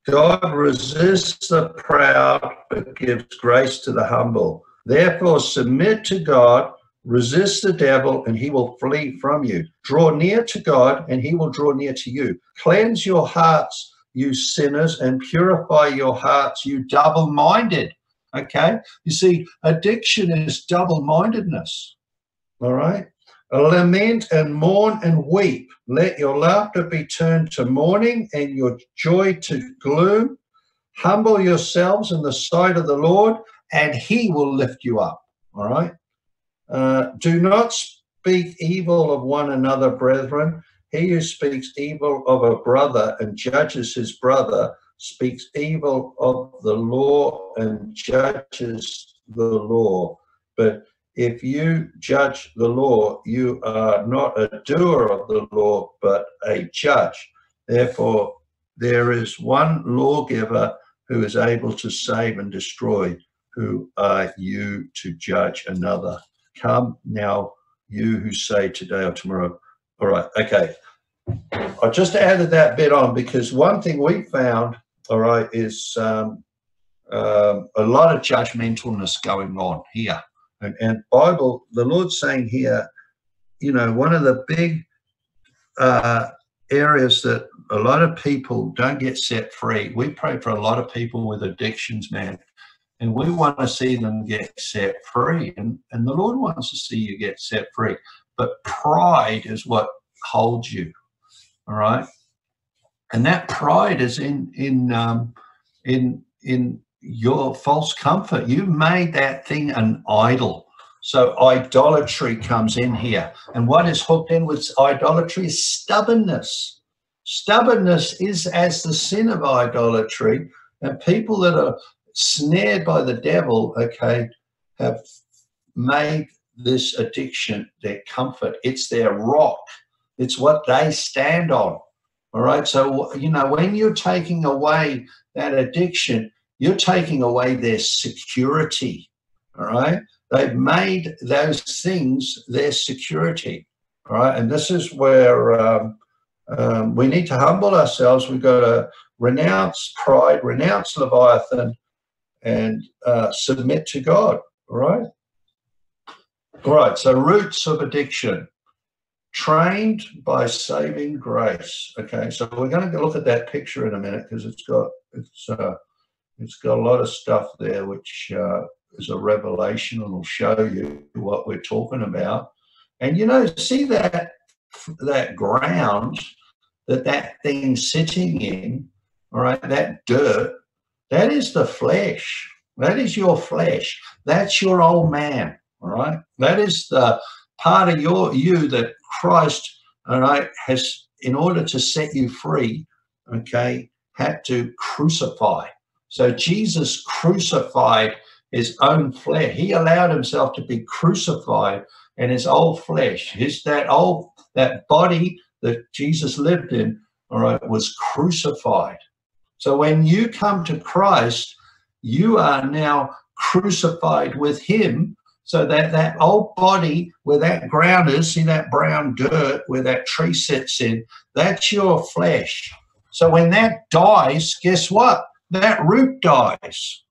God resists the proud, but gives grace to the humble. Therefore, submit to God, resist the devil, and he will flee from you. Draw near to God, and he will draw near to you. Cleanse your hearts, you sinners, and purify your hearts, you double minded. Okay? You see, addiction is double mindedness. All right? Lament and mourn and weep. Let your laughter be turned to mourning and your joy to gloom. Humble yourselves in the sight of the Lord, and he will lift you up. All right. Uh, do not speak evil of one another, brethren. He who speaks evil of a brother and judges his brother speaks evil of the law and judges the law. But if you judge the law, you are not a doer of the law, but a judge. Therefore, there is one lawgiver who is able to save and destroy. who are you to judge another? Come now, you who say today or tomorrow. All right, okay. I just added that bit on because one thing we found, all right, is um, um, a lot of judgmentalness going on here. And, and Bible, the Lord's saying here, you know, one of the big uh, areas that a lot of people don't get set free. We pray for a lot of people with addictions, man, and we want to see them get set free. And, and the Lord wants to see you get set free. But pride is what holds you. All right. And that pride is in in um, in in your false comfort. You've made that thing an idol. So idolatry comes in here. And what is hooked in with idolatry is stubbornness. Stubbornness is as the sin of idolatry. And people that are snared by the devil, okay, have made this addiction their comfort. It's their rock. It's what they stand on. All right. So, you know, when you're taking away that addiction, you're taking away their security. All right. They've made those things their security. All right. And this is where um, um, we need to humble ourselves. We've got to renounce pride, renounce Leviathan, and uh, submit to God. All right. All right. So, roots of addiction trained by saving grace. Okay. So, we're going to look at that picture in a minute because it's got, it's, uh, it's got a lot of stuff there which uh, is a revelation and will show you what we're talking about. And you know, see that that ground that that thing's sitting in, all right, that dirt, that is the flesh. That is your flesh. That's your old man, all right? That is the part of your you that Christ, all right, has in order to set you free, okay, had to crucify. So Jesus crucified his own flesh. He allowed himself to be crucified and his old flesh, his that old that body that Jesus lived in, all right, was crucified. So when you come to Christ, you are now crucified with him so that that old body where that ground is see that brown dirt where that tree sits in that's your flesh so when that dies guess what that root dies.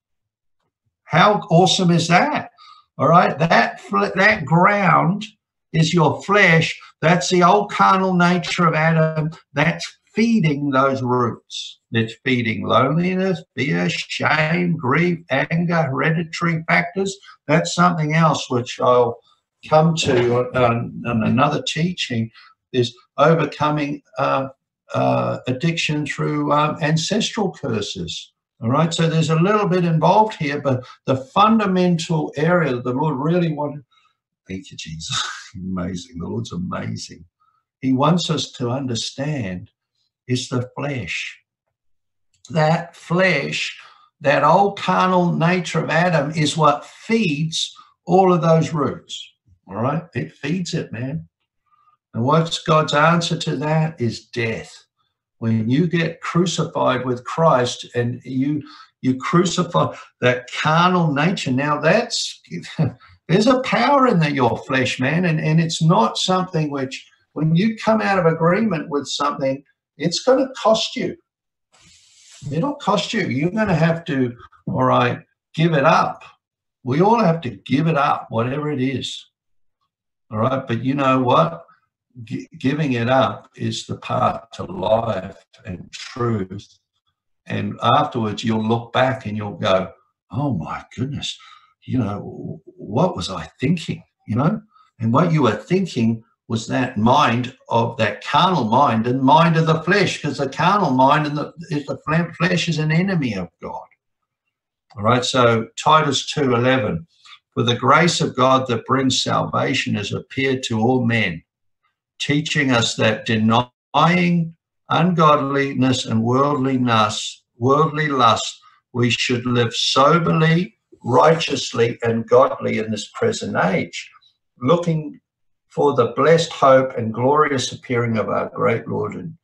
How awesome is that? All right, that that ground is your flesh. That's the old carnal nature of Adam. That's feeding those roots. It's feeding loneliness, fear, shame, grief, anger, hereditary factors. That's something else which I'll come to on, on another teaching is overcoming uh, uh, addiction through um, ancestral curses. All right, so there's a little bit involved here, but the fundamental area that the Lord really wanted, thank you, Jesus, amazing. The Lord's amazing. He wants us to understand is the flesh. That flesh, that old carnal nature of Adam is what feeds all of those roots. All right, it feeds it, man. And what's God's answer to that is death when you get crucified with Christ and you you crucify that carnal nature. Now that's there's a power in the, your flesh, man, and, and it's not something which when you come out of agreement with something, it's going to cost you. It'll cost you. You're going to have to, all right, give it up. We all have to give it up, whatever it is. All right. But you know what? giving it up is the path to life and truth. And afterwards, you'll look back and you'll go, oh my goodness, you know, what was I thinking? You know, and what you were thinking was that mind of that carnal mind and mind of the flesh, because the carnal mind and the, the flesh is an enemy of God. All right, so Titus 2:11, for the grace of God that brings salvation has appeared to all men teaching us that denying ungodliness and worldliness, worldly lust, we should live soberly, righteously, and godly in this present age, looking for the blessed hope and glorious appearing of our great Lord and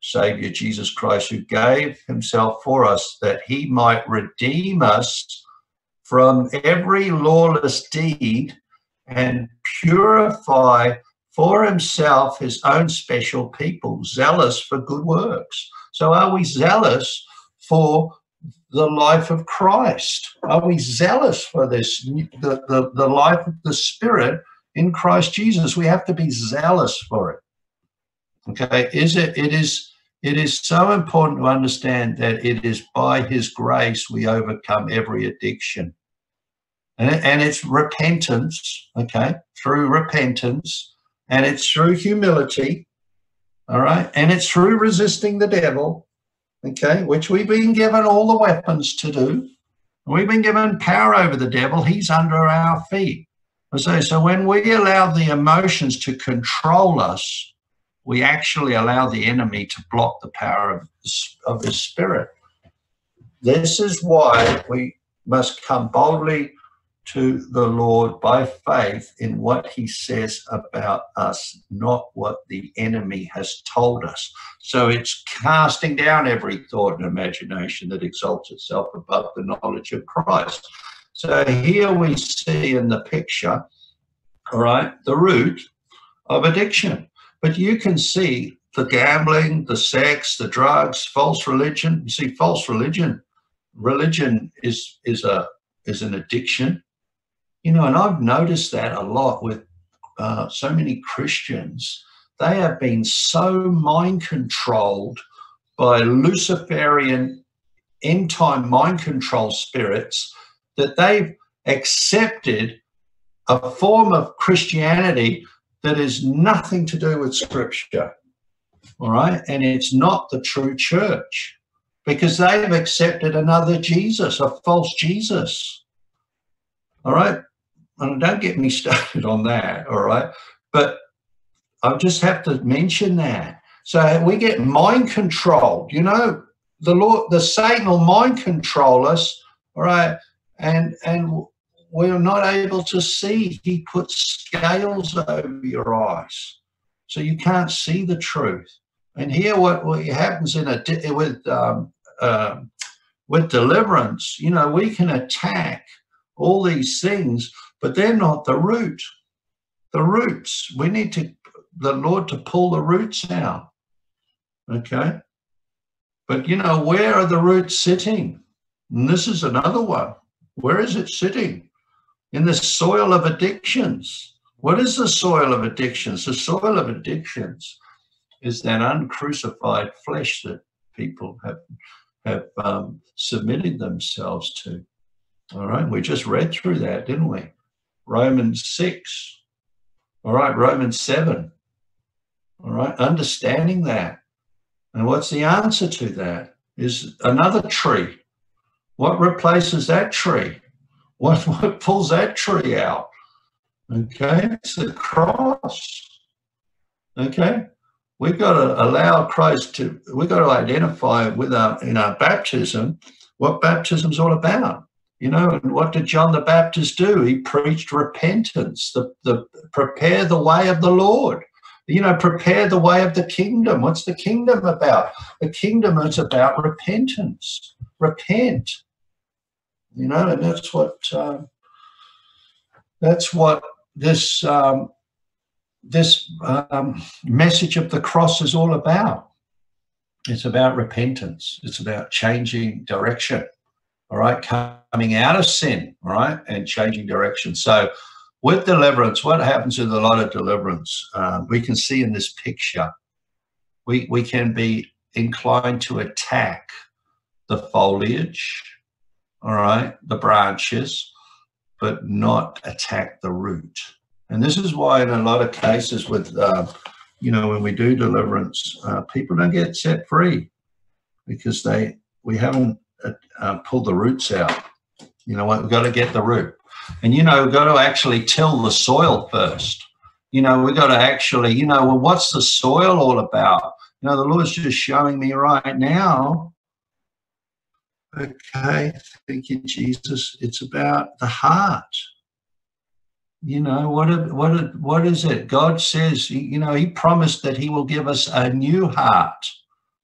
Savior Jesus Christ, who gave himself for us that he might redeem us from every lawless deed and purify for himself his own special people, zealous for good works. So, are we zealous for the life of Christ? Are we zealous for this, the, the, the life of the Spirit in Christ Jesus? We have to be zealous for it. Okay, is it? It is. It is so important to understand that it is by His grace we overcome every addiction, and, and it's repentance. Okay, through repentance, and it's through humility. All right, and it's through resisting the devil. Okay, which we've been given all the weapons to do. We've been given power over the devil. He's under our feet. So, so when we allow the emotions to control us, we actually allow the enemy to block the power of, of his spirit. This is why we must come boldly to the Lord by faith in what he says about us, not what the enemy has told us. So it's casting down every thought and imagination that exalts itself above the knowledge of Christ. So here we see in the picture, all right, the root of addiction. But you can see the gambling, the sex, the drugs, false religion. You see, false religion, religion is is a is an addiction. You know, and I've noticed that a lot with uh, so many Christians. They have been so mind controlled by Luciferian end time mind control spirits that they've accepted a form of Christianity that is nothing to do with scripture. All right. And it's not the true church because they've accepted another Jesus, a false Jesus. All right. And don't get me started on that. All right. But I just have to mention that. So we get mind controlled. You know, the Lord, the Satan will mind control us. All right. And and we're not able to see. He puts scales over your eyes, so you can't see the truth. And here, what, what happens in a with um, uh, with deliverance, you know, we can attack all these things, but they're not the root. The roots. We need to the Lord to pull the roots out. Okay. But you know, where are the roots sitting? And this is another one. Where is it sitting? in the soil of addictions. What is the soil of addictions? The soil of addictions is that uncrucified flesh that people have have um, submitted themselves to. All right, we just read through that, didn't we? Romans six. All right, Romans seven. All right, understanding that. And what's the answer to that? Is another tree. What replaces that tree? What, what pulls that tree out? Okay, it's the cross. Okay, we've got to allow Christ to, we've got to identify with our, in our baptism what baptism's all about. You know, and what did John the Baptist do? He preached repentance, the, the prepare the way of the Lord. You know, prepare the way of the kingdom. What's the kingdom about? The kingdom is about repentance. Repent you know, and that's what um, that's what this um, this um, message of the cross is all about. It's about repentance. It's about changing direction. All right, coming out of sin. All right, and changing direction. So, with deliverance, what happens with a lot of deliverance? Um, we can see in this picture. We we can be inclined to attack the foliage all right, the branches, but not attack the root. And this is why, in a lot of cases, with uh, you know, when we do deliverance, uh, people don't get set free because they we haven't uh, uh pulled the roots out. You know what? We've got to get the root, and you know, we've got to actually till the soil first. You know, we've got to actually, you know, well, what's the soil all about? You know, the Lord's just showing me right now Okay, thank you, Jesus. It's about the heart. You know what? What? What is it? God says, you know, He promised that He will give us a new heart.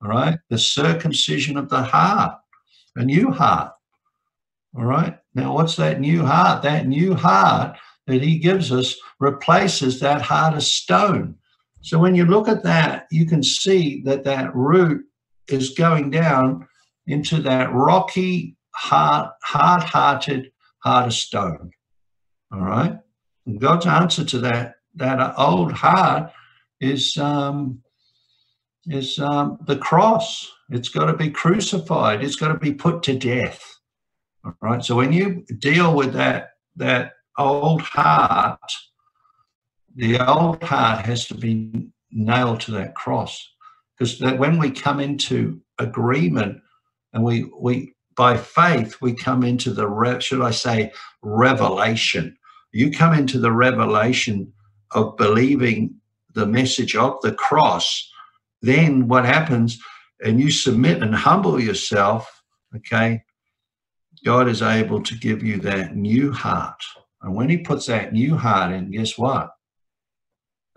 All right, the circumcision of the heart, a new heart. All right, Now, what's that new heart? That new heart that he gives us replaces that heart of stone. So when you look at that, you can see that that root is going down into that rocky, hard, hard-hearted heart of stone. All right. And God's answer to that that old heart is um, is um, the cross. It's got to be crucified. It's got to be put to death. All right. So when you deal with that that old heart, the old heart has to be nailed to that cross. Because that when we come into agreement and we we by faith we come into the should I say revelation. You come into the revelation of believing the message of the cross, then what happens, and you submit and humble yourself, okay, God is able to give you that new heart. And when he puts that new heart in, guess what?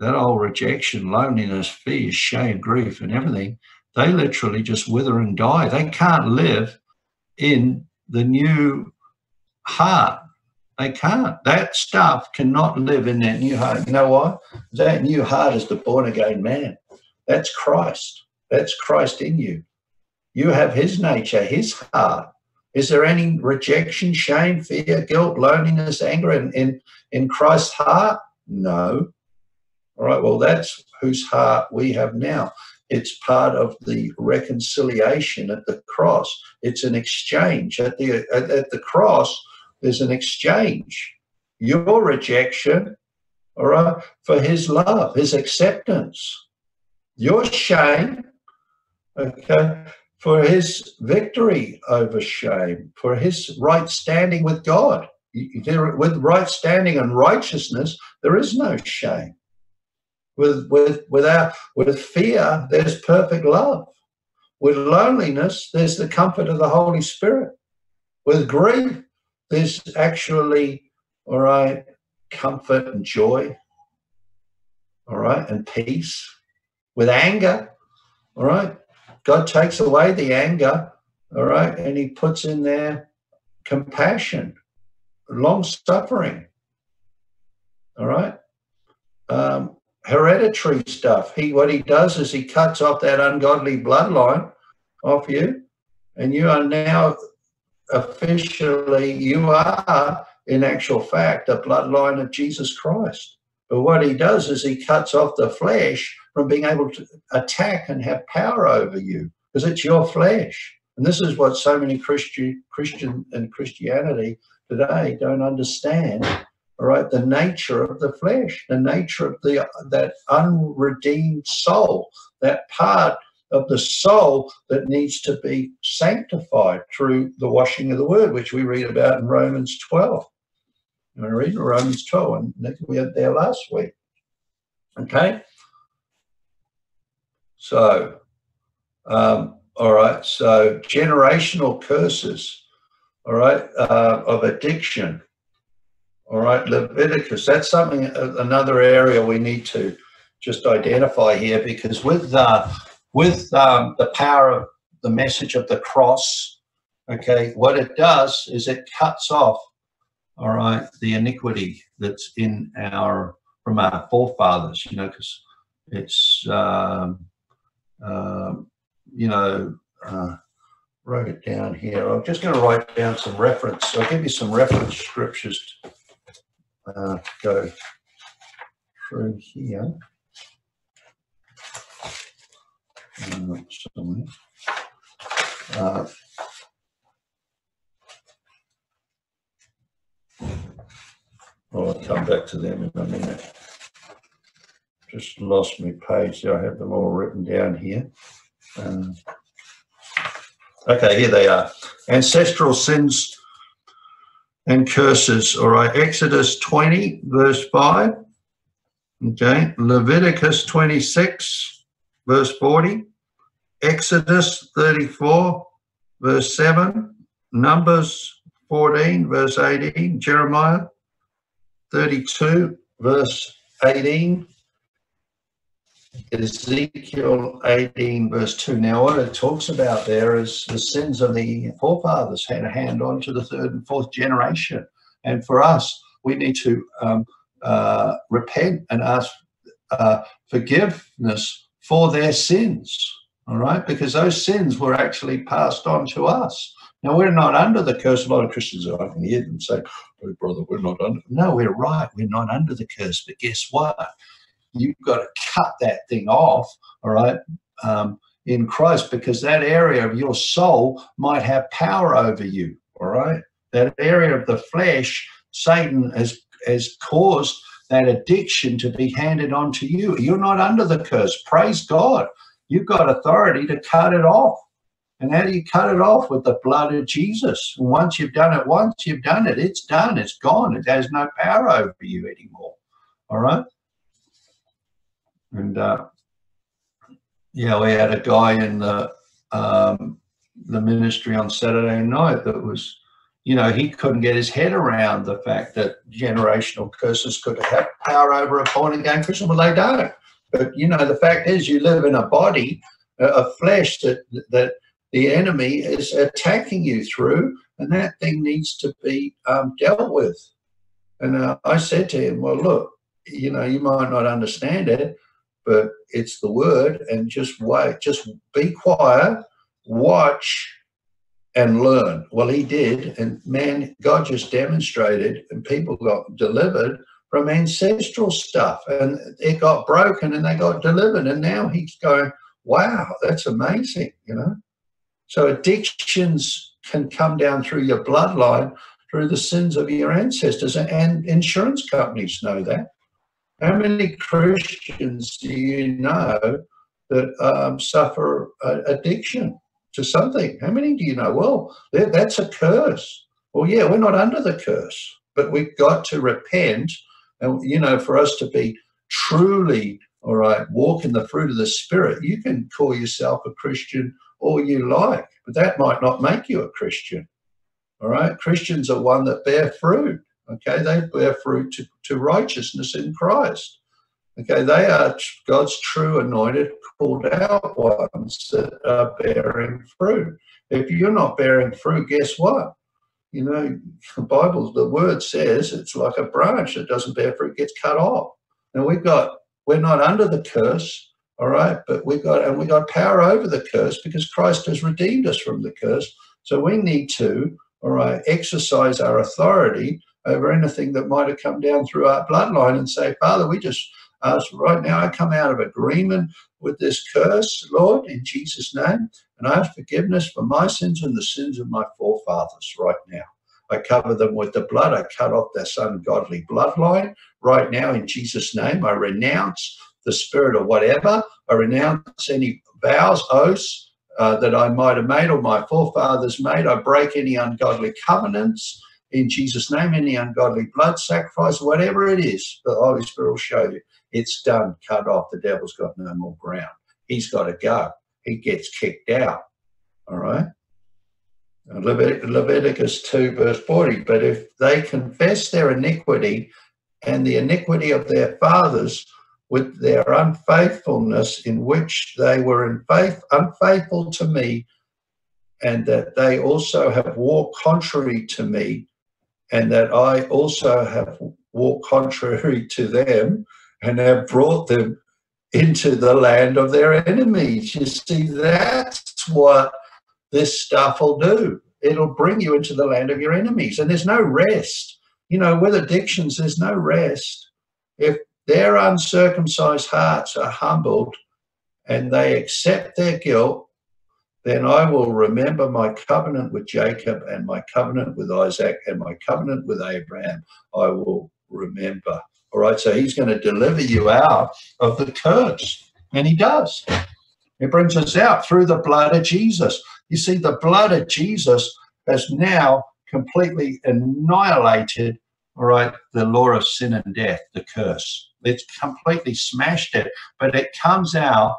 That old rejection, loneliness, fear, shame, grief, and everything, they literally just wither and die. They can't live in the new heart. They can't. That stuff cannot live in that new heart. You know why? That new heart is the born again man. That's Christ. That's Christ in you. You have his nature, his heart. Is there any rejection, shame, fear, guilt, loneliness, anger in, in, in Christ's heart? No. All right, well, that's whose heart we have now. It's part of the reconciliation at the cross. It's an exchange. At the, at, at the cross, there's an exchange. Your rejection, all right, for his love, his acceptance. Your shame, okay, for his victory over shame, for his right standing with God. With right standing and righteousness, there is no shame. With, with, without, with fear, there's perfect love. With loneliness, there's the comfort of the Holy Spirit. With grief, there's actually, all right, comfort and joy, all right, and peace. With anger, all right, God takes away the anger, all right, and He puts in there compassion, long suffering, all right. Um, hereditary stuff. He what he does is he cuts off that ungodly bloodline off you, and you are now officially you are in actual fact a bloodline of Jesus Christ. But what he does is he cuts off the flesh from being able to attack and have power over you because it's your flesh. And this is what so many Christian Christian and Christianity today don't understand. All right, the nature of the flesh, the nature of the that unredeemed soul, that part of the soul that needs to be sanctified through the washing of the word, which we read about in Romans 12. You want to read Romans 12, and we had there last week. Okay? So, um, all right, so generational curses, all right, uh, of addiction, all right, Leviticus, that's something, uh, another area we need to just identify here because with uh, with um, the power of the message of the cross, okay, what it does is it cuts off, all right, the iniquity that's in our, from our forefathers, you know, because it's, um, uh, you know, uh, wrote it down here. I'm just going to write down some reference. I'll give you some reference scriptures uh, go through here. Uh, uh, I'll come back to them in a minute. Just lost my page. I have them all written down here. Um, okay, here they are. Ancestral sins and curses. All right, Exodus 20, verse 5. Okay, Leviticus 26, verse 40, Exodus 34, verse 7, Numbers 14, verse 18, Jeremiah 32, verse 18, Ezekiel 18, verse 2. Now, what it talks about there is the sins of the forefathers had a hand on to the third and fourth generation. And for us, we need to um, uh, repent and ask uh, forgiveness for their sins. All right, because those sins were actually passed on to us. Now we're not under the curse. A lot of Christians, I can hear them say, "Oh, brother, we're not under." No, we're right. We're not under the curse. But guess what? You've got to cut that thing off. All right. Um, in Christ, because that area of your soul might have power over you. All right. That area of the flesh, Satan has has caused that addiction to be handed on to you. You're not under the curse. Praise God. You've got authority to cut it off. And how do you cut it off? With the blood of Jesus. And once you've done it once, you've done it. It's done. It's gone. It has no power over you anymore. All right? And uh, yeah, we had a guy in the um, the ministry on Saturday night that was, you know, he couldn't get his head around the fact that generational curses could have power over a born again Christian. Well, they don't. But you know, the fact is, you live in a body, a flesh that that the enemy is attacking you through, and that thing needs to be um, dealt with. And uh, I said to him, "Well, look, you know, you might not understand it, but it's the word, and just wait, just be quiet, watch." And learn. Well, he did, and man, God just demonstrated, and people got delivered from ancestral stuff and it got broken and they got delivered and now he's going wow that's amazing you know so addictions can come down through your bloodline through the sins of your ancestors and insurance companies know that how many christians do you know that um, suffer uh, addiction to something how many do you know well that's a curse well yeah we're not under the curse but we've got to repent and, you know, for us to be truly, all right, walk in the fruit of the Spirit, you can call yourself a Christian all you like, but that might not make you a Christian. All right. Christians are one that bear fruit. Okay. They bear fruit to, to righteousness in Christ. Okay. They are God's true anointed, called out ones that are bearing fruit. If you're not bearing fruit, guess what? you know, the Bible, the word says it's like a branch that doesn't bear fruit gets cut off. And we've got, we're not under the curse, all right, but we've got, and we got power over the curse because Christ has redeemed us from the curse. So we need to, all right, exercise our authority over anything that might have come down through our bloodline and say, Father, we just ask right now, I come out of agreement with this curse, Lord, in Jesus' name. And I ask forgiveness for my sins and the sins of my forefathers right now. I cover them with the blood. I cut off this ungodly bloodline right now in Jesus' name. I renounce the spirit of whatever. I renounce any vows, oaths uh, that I might have made or my forefathers made. I break any ungodly covenants in Jesus' name, any ungodly blood sacrifice, whatever it is, the Holy Spirit will show you. It's done, cut off. The devil's got no more ground. He's got to go he gets kicked out. All right. Levit- Leviticus 2, verse 40. But if they confess their iniquity and the iniquity of their fathers with their unfaithfulness, in which they were in faith, unfaithful to me, and that they also have walked contrary to me, and that I also have walked contrary to them, and have brought them into the land of their enemies. You see, that's what this stuff will do. It'll bring you into the land of your enemies. And there's no rest. You know, with addictions, there's no rest. If their uncircumcised hearts are humbled and they accept their guilt, then I will remember my covenant with Jacob and my covenant with Isaac and my covenant with Abraham. I will remember. All right, so he's going to deliver you out of the curse. And he does. He brings us out through the blood of Jesus. You see, the blood of Jesus has now completely annihilated, all right, the law of sin and death, the curse. It's completely smashed it, but it comes out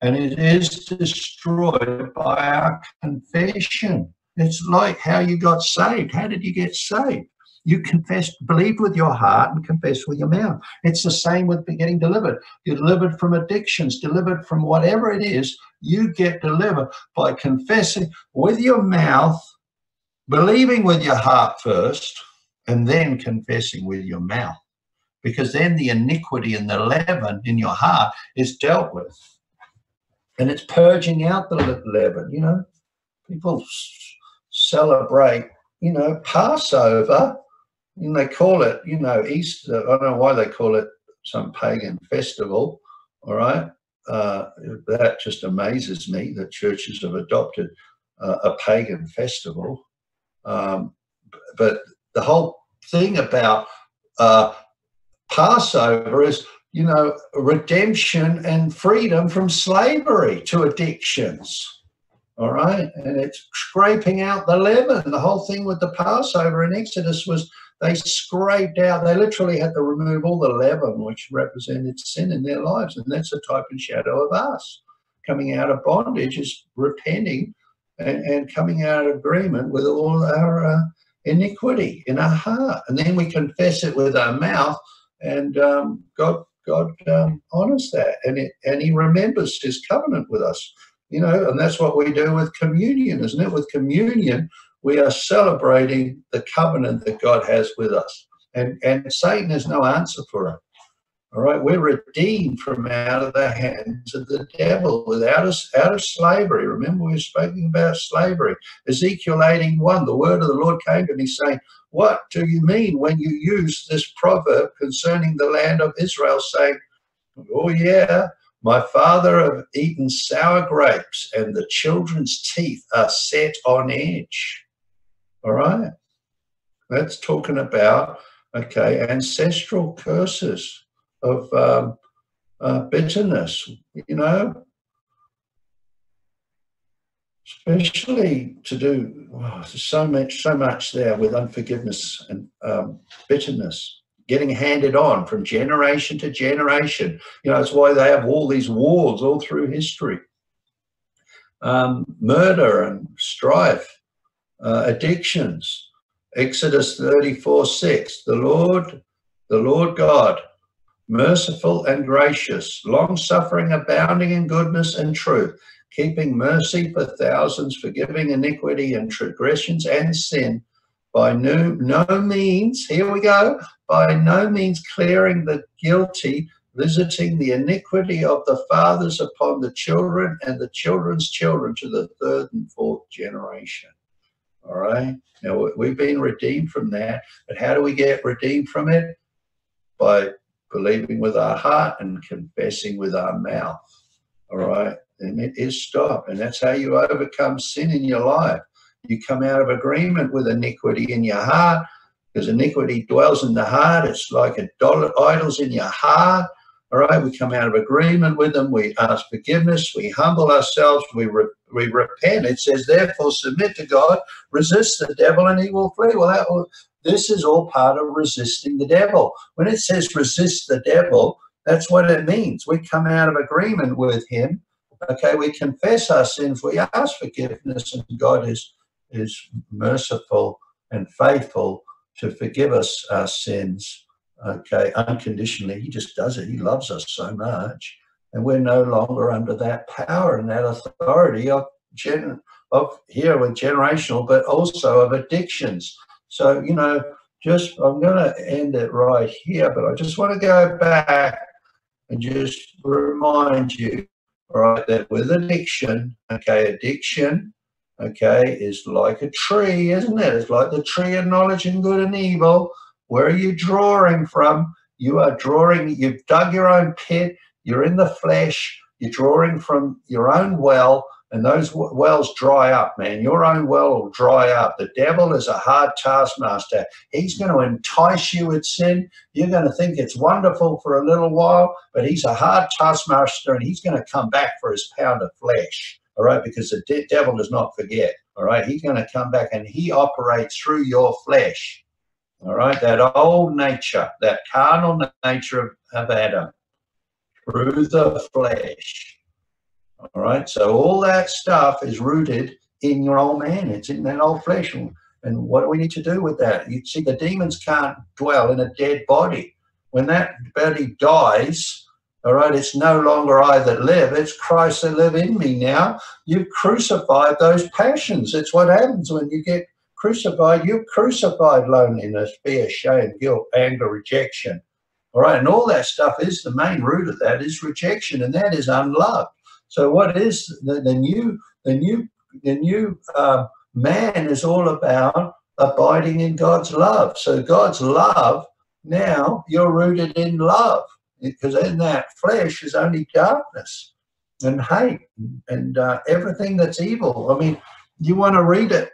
and it is destroyed by our confession. It's like how you got saved. How did you get saved? You confess, believe with your heart and confess with your mouth. It's the same with getting delivered. You're delivered from addictions, delivered from whatever it is. You get delivered by confessing with your mouth, believing with your heart first, and then confessing with your mouth. Because then the iniquity and the leaven in your heart is dealt with. And it's purging out the leaven, you know. People celebrate, you know, Passover, and they call it, you know, Easter. I don't know why they call it some pagan festival. All right, uh, that just amazes me that churches have adopted uh, a pagan festival. Um, but the whole thing about uh, Passover is, you know, redemption and freedom from slavery to addictions all right. And it's scraping out the leaven. The whole thing with the Passover in Exodus was they scraped out, they literally had to remove all the leaven, which represented sin in their lives. And that's a type and shadow of us. Coming out of bondage is repenting and, and coming out of agreement with all our uh, iniquity in our heart. And then we confess it with our mouth, and um, God God um, honors that, and it, and He remembers His covenant with us you know, and that's what we do with communion, isn't it? With communion, we are celebrating the covenant that God has with us. And, and Satan has no answer for it. All right, we're redeemed from out of the hands of the devil, without us out of slavery. Remember, we were speaking about slavery. Ezekiel 18 1, the word of the Lord came to me saying, What do you mean when you use this proverb concerning the land of Israel, saying, Oh, yeah, my father have eaten sour grapes, and the children's teeth are set on edge. All right. That's talking about, okay, ancestral curses of um, uh, bitterness, you know, especially to do oh, so much, so much there with unforgiveness and um, bitterness getting handed on from generation to generation. You know, it's why they have all these wars all through history. Um, murder and strife, uh, addictions. Exodus 34 6. The Lord, the Lord God, merciful and gracious, long suffering, abounding in goodness and truth, keeping mercy for thousands, forgiving iniquity and transgressions and sin by no, no means, here we go, by no means clearing the guilty, visiting the iniquity of the fathers upon the children and the children's children to the third and fourth generation. All right. Now we've been redeemed from that, but how do we get redeemed from it? By believing with our heart and confessing with our mouth. All right. And it is stop. And that's how you overcome sin in your life. You come out of agreement with iniquity in your heart because iniquity dwells in the heart. It's like a dollar, idols in your heart. All right, we come out of agreement with them. We ask forgiveness. We humble ourselves. We re, we repent. It says, therefore, submit to God, resist the devil, and he will flee. Well, that will, this is all part of resisting the devil. When it says resist the devil, that's what it means. We come out of agreement with him. Okay, we confess our sins. We ask forgiveness, and God is is merciful and faithful to forgive us our sins, okay, unconditionally. He just does it. He loves us so much. And we're no longer under that power and that authority of, gen- of here with generational, but also of addictions. So, you know, just I'm going to end it right here, but I just want to go back and just remind you, right, that with addiction, okay, addiction okay, is like a tree, isn't it? It's like the tree of knowledge and good and evil. Where are you drawing from? You are drawing, you've dug your own pit, you're in the flesh, you're drawing from your own well, and those wells dry up, man. Your own well will dry up. The devil is a hard taskmaster. He's going to entice you with sin. You're going to think it's wonderful for a little while, but he's a hard taskmaster and he's going to come back for his pound of flesh all right, because the de- devil does not forget, all right, he's going to come back and he operates through your flesh, all right, that old nature, that carnal nature of, of Adam, through the flesh, all right, so all that stuff is rooted in your old man, it's in that old flesh. And what do we need to do with that? You see, the demons can't dwell in a dead body. When that body dies, all right, it's no longer I that live, it's Christ that live in me now. You've crucified those passions. It's what happens when you get crucified. You've crucified loneliness, fear, shame, guilt, anger, rejection. All right, and all that stuff is the main root of that is rejection, and that is unloved. So what is the, the new the new the new uh, man is all about abiding in God's love. So God's love now you're rooted in love because in that flesh is only darkness and hate and uh, everything that's evil. I mean, you want to read it.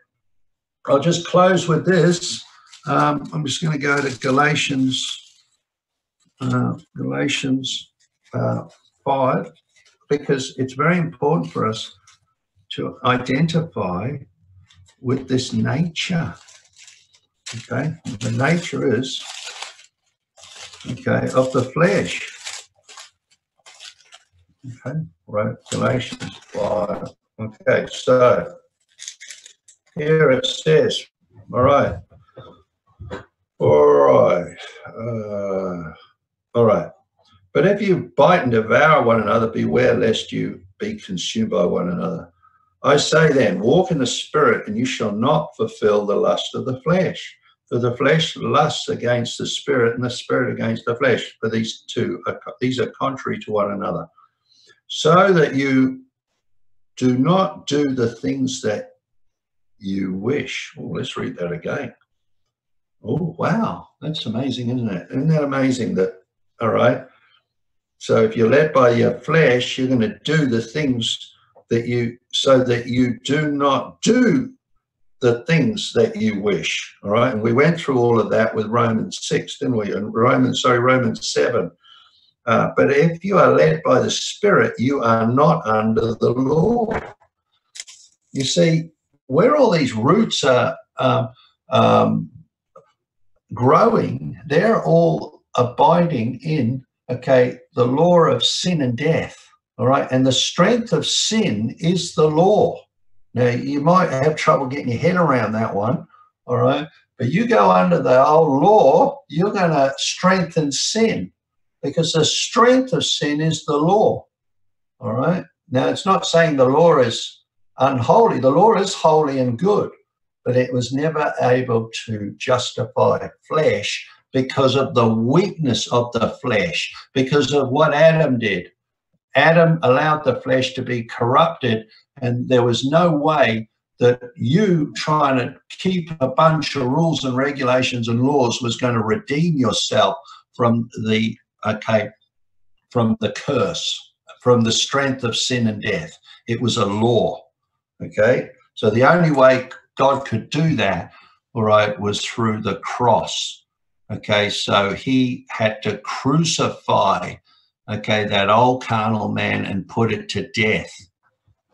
I'll just close with this. Um, I'm just going to go to Galatians, uh, Galatians uh, 5, because it's very important for us to identify with this nature. Okay, the nature is okay, of the flesh. Okay, right, Galatians 5. Okay, so here it says, all right, all right, uh, all right. But if you bite and devour one another, beware lest you be consumed by one another. I say then, walk in the spirit, and you shall not fulfill the lust of the flesh. For the flesh lusts against the spirit, and the spirit against the flesh. For these two, are, these are contrary to one another, so that you do not do the things that you wish. Well, let's read that again. Oh, wow, that's amazing, isn't it? Isn't that amazing? That all right. So if you're led by your flesh, you're going to do the things that you so that you do not do the things that you wish. All right. And we went through all of that with Romans 6, didn't we? And Romans, sorry, Romans 7. Uh, but if you are led by the Spirit, you are not under the law. You see, where all these roots are um, um, growing, they're all abiding in, okay, the law of sin and death. All right. And the strength of sin is the law. Now, you might have trouble getting your head around that one. All right. But you go under the old law, you're going to strengthen sin because the strength of sin is the law. All right. Now, it's not saying the law is unholy, the law is holy and good, but it was never able to justify flesh because of the weakness of the flesh, because of what Adam did. Adam allowed the flesh to be corrupted, and there was no way that you trying to keep a bunch of rules and regulations and laws was going to redeem yourself from the okay from the curse from the strength of sin and death. It was a law okay? So the only way god could do that all right was through the cross okay so he had to crucify okay, that old carnal man and put it to death.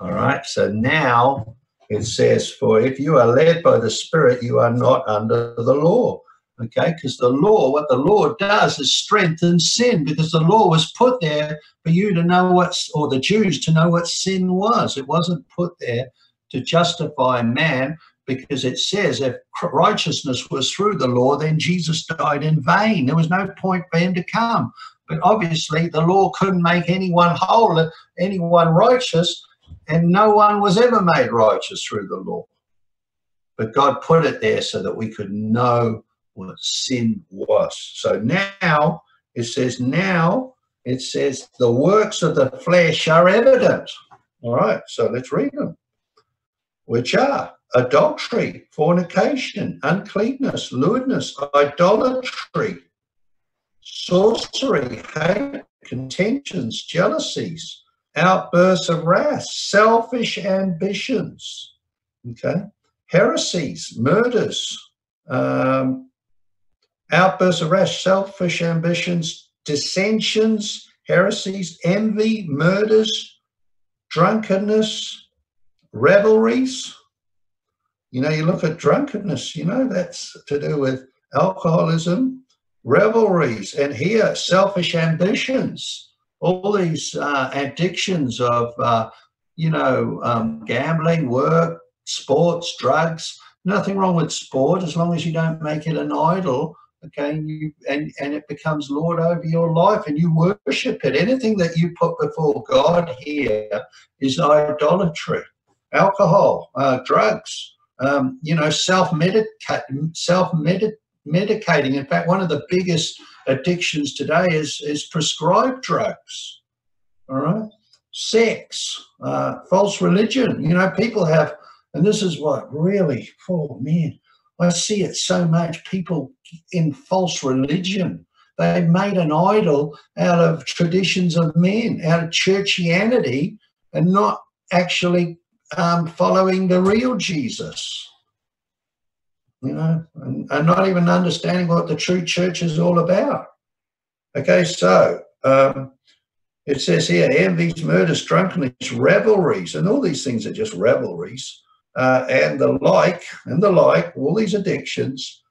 All right. So now it says, For if you are led by the Spirit, you are not under the law. Okay. Because the law, what the law does is strengthen sin because the law was put there for you to know what's, or the Jews to know what sin was. It wasn't put there to justify man because it says if righteousness was through the law, then Jesus died in vain. There was no point for him to come. But obviously, the law couldn't make anyone whole, anyone righteous, and no one was ever made righteous through the law. But God put it there so that we could know what sin was. So now it says, now it says, the works of the flesh are evident. All right, so let's read them. Which are adultery, fornication, uncleanness, lewdness, idolatry sorcery, hate, contentions, jealousies, outbursts of wrath, selfish ambitions, okay, heresies, murders, um, outbursts of wrath, selfish ambitions, dissensions, heresies, envy, murders, drunkenness, revelries. You know, you look at drunkenness, you know, that's to do with alcoholism, revelries, and here selfish ambitions, all these uh, addictions of, uh, you know, um, gambling, work, sports, drugs. Nothing wrong with sport as long as you don't make it an idol. Okay, and you and and it becomes Lord over your life, and you worship it. Anything that you put before God here is idolatry. Alcohol, uh, drugs, um, you know, self medicate, self medicating. In fact, one of the biggest addictions today is is prescribed drugs. All right, sex, uh, false religion. You know, people have, and this is what really, oh man, I see it so much. People in false religion. They've made an idol out of traditions of men, out of churchianity, and not actually um, following the real Jesus. You know, and, and, not even understanding what the true church is all about. Okay, so um, it says here envies, murders, drunkenness, revelries, and all these things are just revelries, uh, and the like, and the like, all these addictions,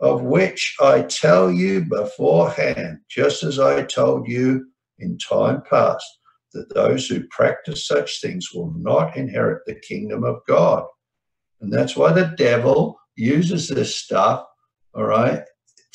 of which I tell you beforehand, just as I told you in time past that those who practice such things will not inherit the kingdom of God. And that's why the devil uses this stuff, all right,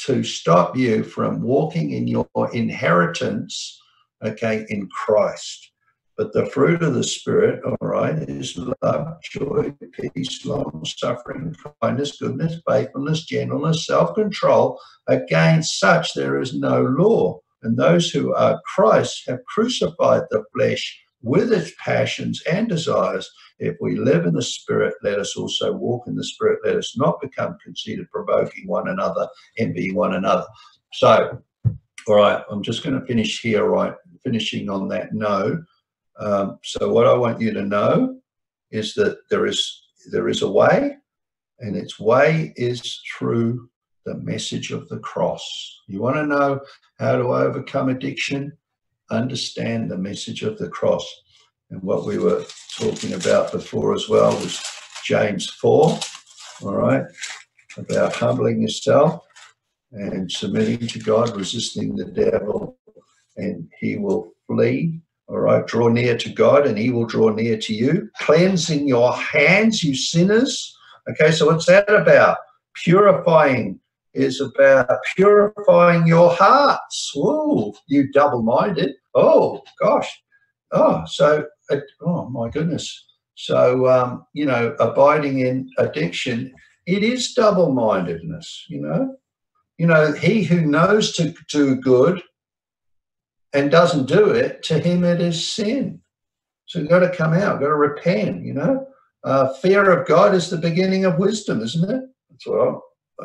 to stop you from walking in your inheritance, okay, in Christ. But the fruit of the Spirit, all right, is love, joy, peace, long suffering, kindness, goodness, faithfulness, gentleness, self control. Against such there is no law. And those who are Christ have crucified the flesh with its passions and desires. If we live in the Spirit, let us also walk in the Spirit. Let us not become conceited, provoking one another, envying one another. So, all right, I'm just going to finish here, right? Finishing on that note. Um, so, what I want you to know is that there is there is a way, and its way is through the message of the cross. You want to know how to overcome addiction? Understand the message of the cross. And what we were talking about before as well was James 4, all right, about humbling yourself and submitting to God, resisting the devil, and he will flee. All right, draw near to God and he will draw near to you. Cleansing your hands, you sinners. Okay, so what's that about? Purifying is about purifying your hearts. Whoa, you double minded. Oh, gosh. Oh, so, oh my goodness. So, um, you know, abiding in addiction, it is double mindedness, you know. You know, he who knows to do good and doesn't do it, to him it is sin. So you've got to come out, got to repent, you know. Uh, fear of God is the beginning of wisdom, isn't it? That's what I'm,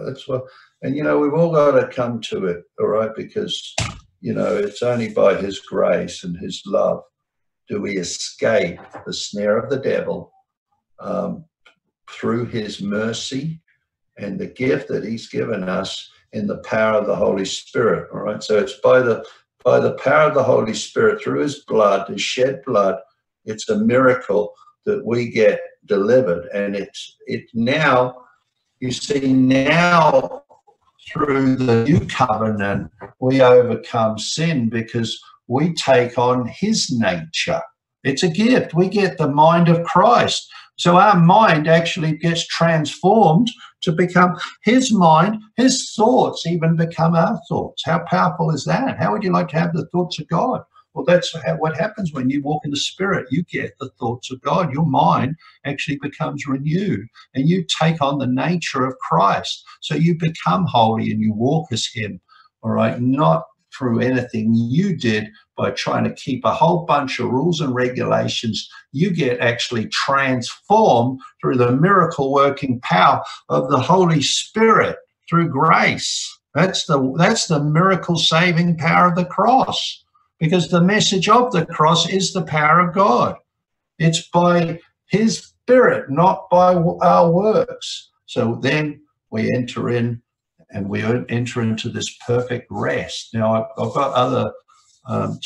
that's what, and you know, we've all got to come to it, all right, because you know it's only by His grace and His love do we escape the snare of the devil um, through His mercy and the gift that He's given us in the power of the Holy Spirit. All right, so it's by the by the power of the Holy Spirit through His blood, His shed blood. It's a miracle that we get delivered, and it's it now you see, now through the new covenant, we overcome sin because we take on his nature. It's a gift. We get the mind of Christ. So our mind actually gets transformed to become his mind, his thoughts even become our thoughts. How powerful is that? How would you like to have the thoughts of God? Well, that's what happens when you walk in the Spirit. You get the thoughts of God. Your mind actually becomes renewed and you take on the nature of Christ. So you become holy and you walk as Him, all right? Not through anything you did by trying to keep a whole bunch of rules and regulations. You get actually transformed through the miracle working power of the Holy Spirit through grace. That's the that's the miracle saving power of the cross because the message of the cross is the power of God. It's by His Spirit, not by our works. So then we enter in and we enter into this perfect rest. Now, I've, got other um,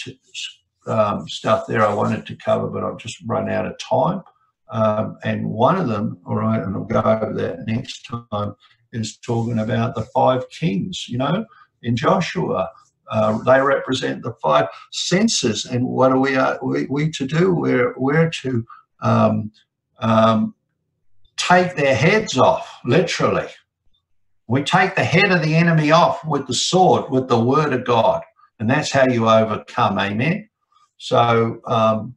um, stuff there I wanted to cover, but I've just run out of time. Um, and one of them, all right, and I'll go over that next time, is talking about the five kings, you know, in Joshua. Uh, they represent the five senses, and what are we, uh, we, we to do? We're, we're to um, um, take their heads off, literally. We take the head of the enemy off with the sword, with the word of God. And that's how you overcome. Amen. So um,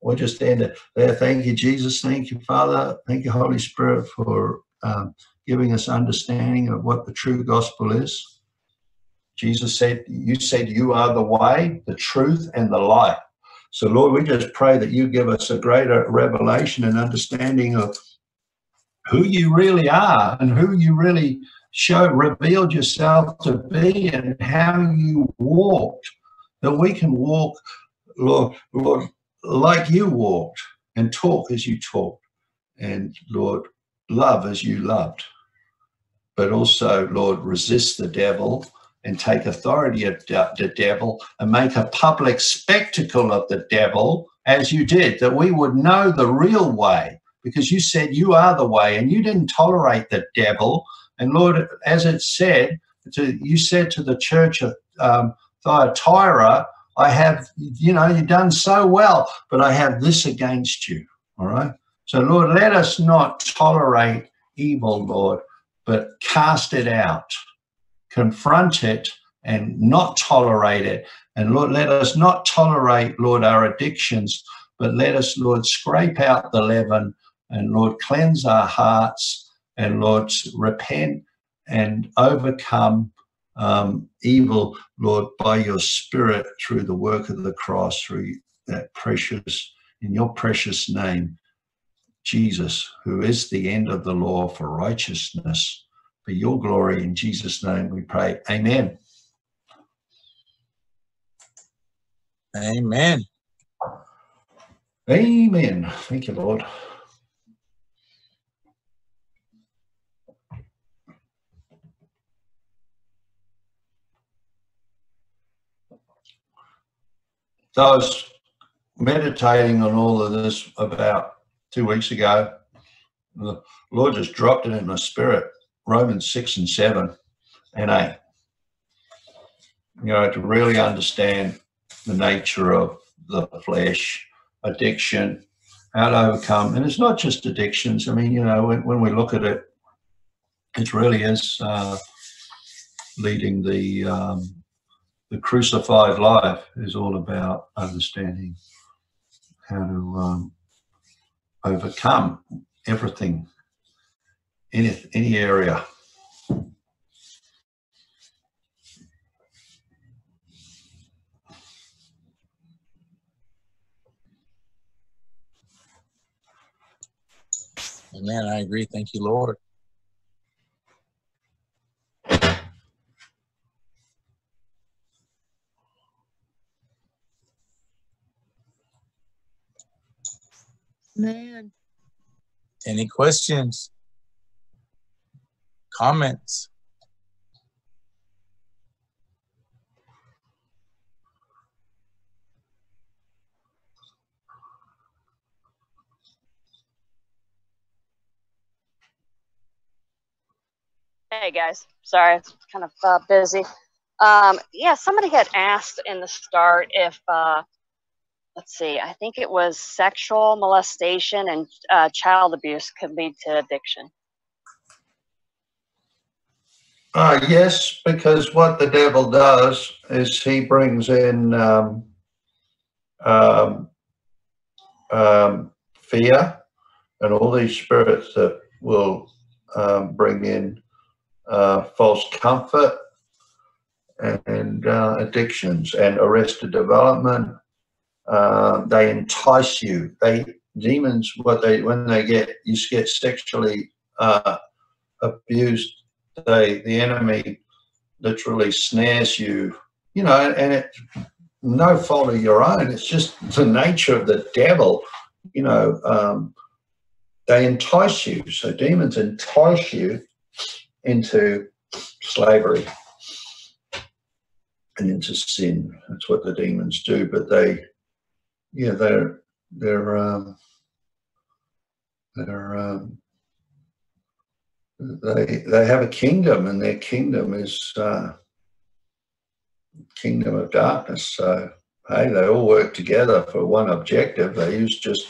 we'll just end it there. Thank you, Jesus. Thank you, Father. Thank you, Holy Spirit, for um, giving us understanding of what the true gospel is. Jesus said, You said you are the way, the truth, and the life. So, Lord, we just pray that you give us a greater revelation and understanding of who you really are and who you really show revealed yourself to be and how you walked that we can walk lord lord like you walked and talk as you talked and lord love as you loved but also lord resist the devil and take authority of the devil and make a public spectacle of the devil as you did that we would know the real way because you said you are the way and you didn't tolerate the devil. And Lord, as it said, to, you said to the church of um, Thyatira, I have, you know, you've done so well, but I have this against you. All right. So, Lord, let us not tolerate evil, Lord, but cast it out, confront it, and not tolerate it. And Lord, let us not tolerate, Lord, our addictions, but let us, Lord, scrape out the leaven and Lord, cleanse our hearts and Lord, repent and overcome um, evil, Lord, by your Spirit through the work of the cross, through that precious, in your precious name, Jesus, who is the end of the law for righteousness, for your glory. In Jesus' name we pray. Amen. Amen. Amen. Thank you, Lord. So I was meditating on all of this about two weeks ago. The Lord just dropped it in my spirit. Romans 6 and 7 and 8. You know, to really understand the nature of the flesh, addiction, how to overcome. And it's not just addictions. I mean, you know, when, when we look at it, it really is uh, leading the um, the crucified life is all about understanding how to um, overcome everything, any any area. Amen. I agree. Thank you, Lord. Man. Any questions? Comments? Hey guys, sorry, it's kind of uh, busy. Um, yeah, somebody had asked in the start if uh, let's see, I think it was sexual molestation and uh, child abuse could lead to addiction. Uh, yes, because what the devil does is he brings in um, um, um, fear and all these spirits that will um, bring in uh, false comfort and uh, addictions and arrested development uh, they entice you. They demons what they when they get you get sexually uh, abused. They the enemy literally snares you. You know, and it no fault of your own. It's just the nature of the devil. You know, um, they entice you. So demons entice you into slavery and into sin. That's what the demons do. But they yeah, they're they're um, they're um, they they have a kingdom, and their kingdom is uh, kingdom of darkness. So hey, they all work together for one objective. They use just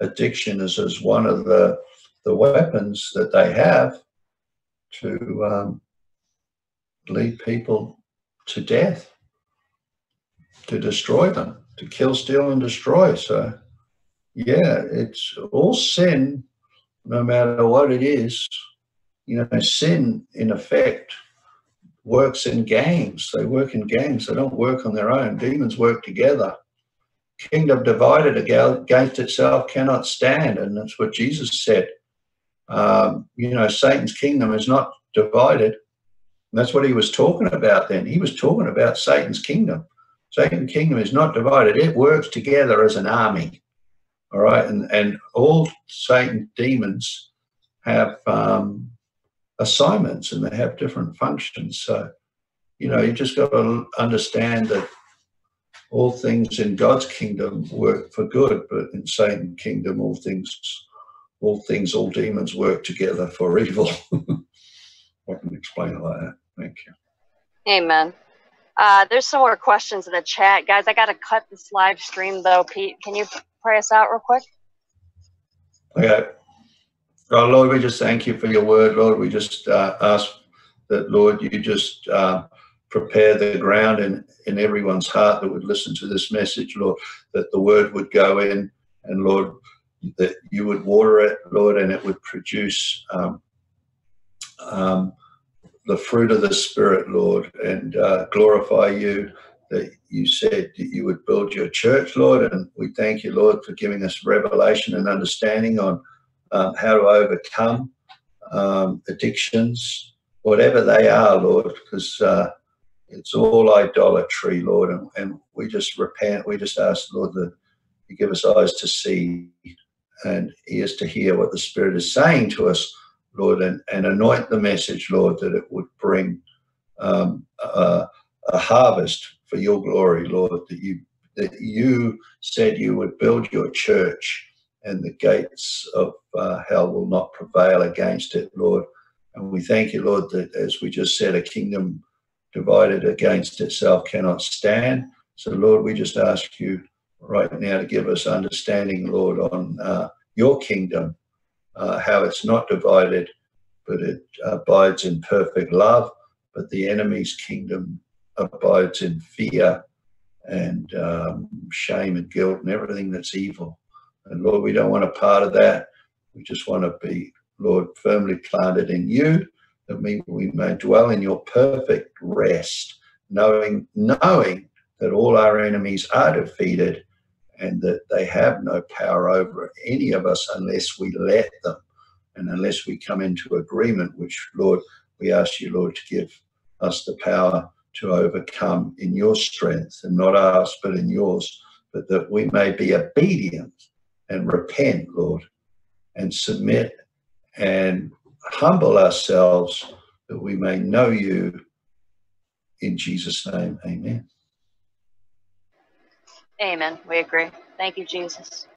addiction as as one of the the weapons that they have to um, lead people to death, to destroy them, to kill, steal, and destroy. So, yeah, it's all sin, no matter what it is. You know, sin in effect works in gangs. They work in gangs. They don't work on their own. Demons work together. Kingdom divided against itself cannot stand, and that's what Jesus said. Um, you know, Satan's kingdom is not divided. And that's what he was talking about then. He was talking about Satan's kingdom. Satan's kingdom is not divided. It works together as an army. All right. And, and all Satan demons have um, assignments and they have different functions. So, you know, you just got to understand that all things in God's kingdom work for good, but in Satan's kingdom, all things, all things, all demons work together for evil. I can explain it like that. Thank you. Amen. Uh, there's some more questions in the chat, guys. I got to cut this live stream though. Pete, can you pray us out real quick? Okay. Lord, we just thank you for your word, Lord. We just uh, ask that, Lord, you just uh, prepare the ground in, in everyone's heart that would listen to this message, Lord, that the word would go in and, Lord, that you would water it, Lord, and it would produce um, um, the fruit of the Spirit, Lord, and uh, glorify you that you said that you would build your church, Lord. And we thank you, Lord, for giving us revelation and understanding on um, how to overcome um, addictions, whatever they are, Lord, because uh, it's all idolatry, Lord. And, and we just repent. We just ask, Lord, that you give us eyes to see and ears to hear what the Spirit is saying to us, Lord, and, and anoint the message, Lord, that it would bring um, a, a harvest for your glory, Lord, that you that you said you would build your church and the gates of uh, hell will not prevail against it, Lord. And we thank you, Lord, that as we just said, a kingdom divided against itself cannot stand. So, Lord, we just ask you right now to give us understanding, Lord, on uh, your kingdom, uh, how it's not divided, but it abides in perfect love. But the enemy's kingdom abides in fear and um, shame and guilt and everything that's evil. And Lord, we don't want a part of that. We just want to be, Lord, firmly planted in you, that we, we may dwell in your perfect rest, knowing, knowing that all our enemies are defeated and that they have no power over any of us unless we let them and unless we come into agreement, which, Lord, we ask you, Lord, to give us the power to overcome in your strength and not ours, but in yours, but that we may be obedient and repent, Lord, and submit and humble ourselves that we may know you. In Jesus' name, amen. Amen. We agree. Thank you, Jesus.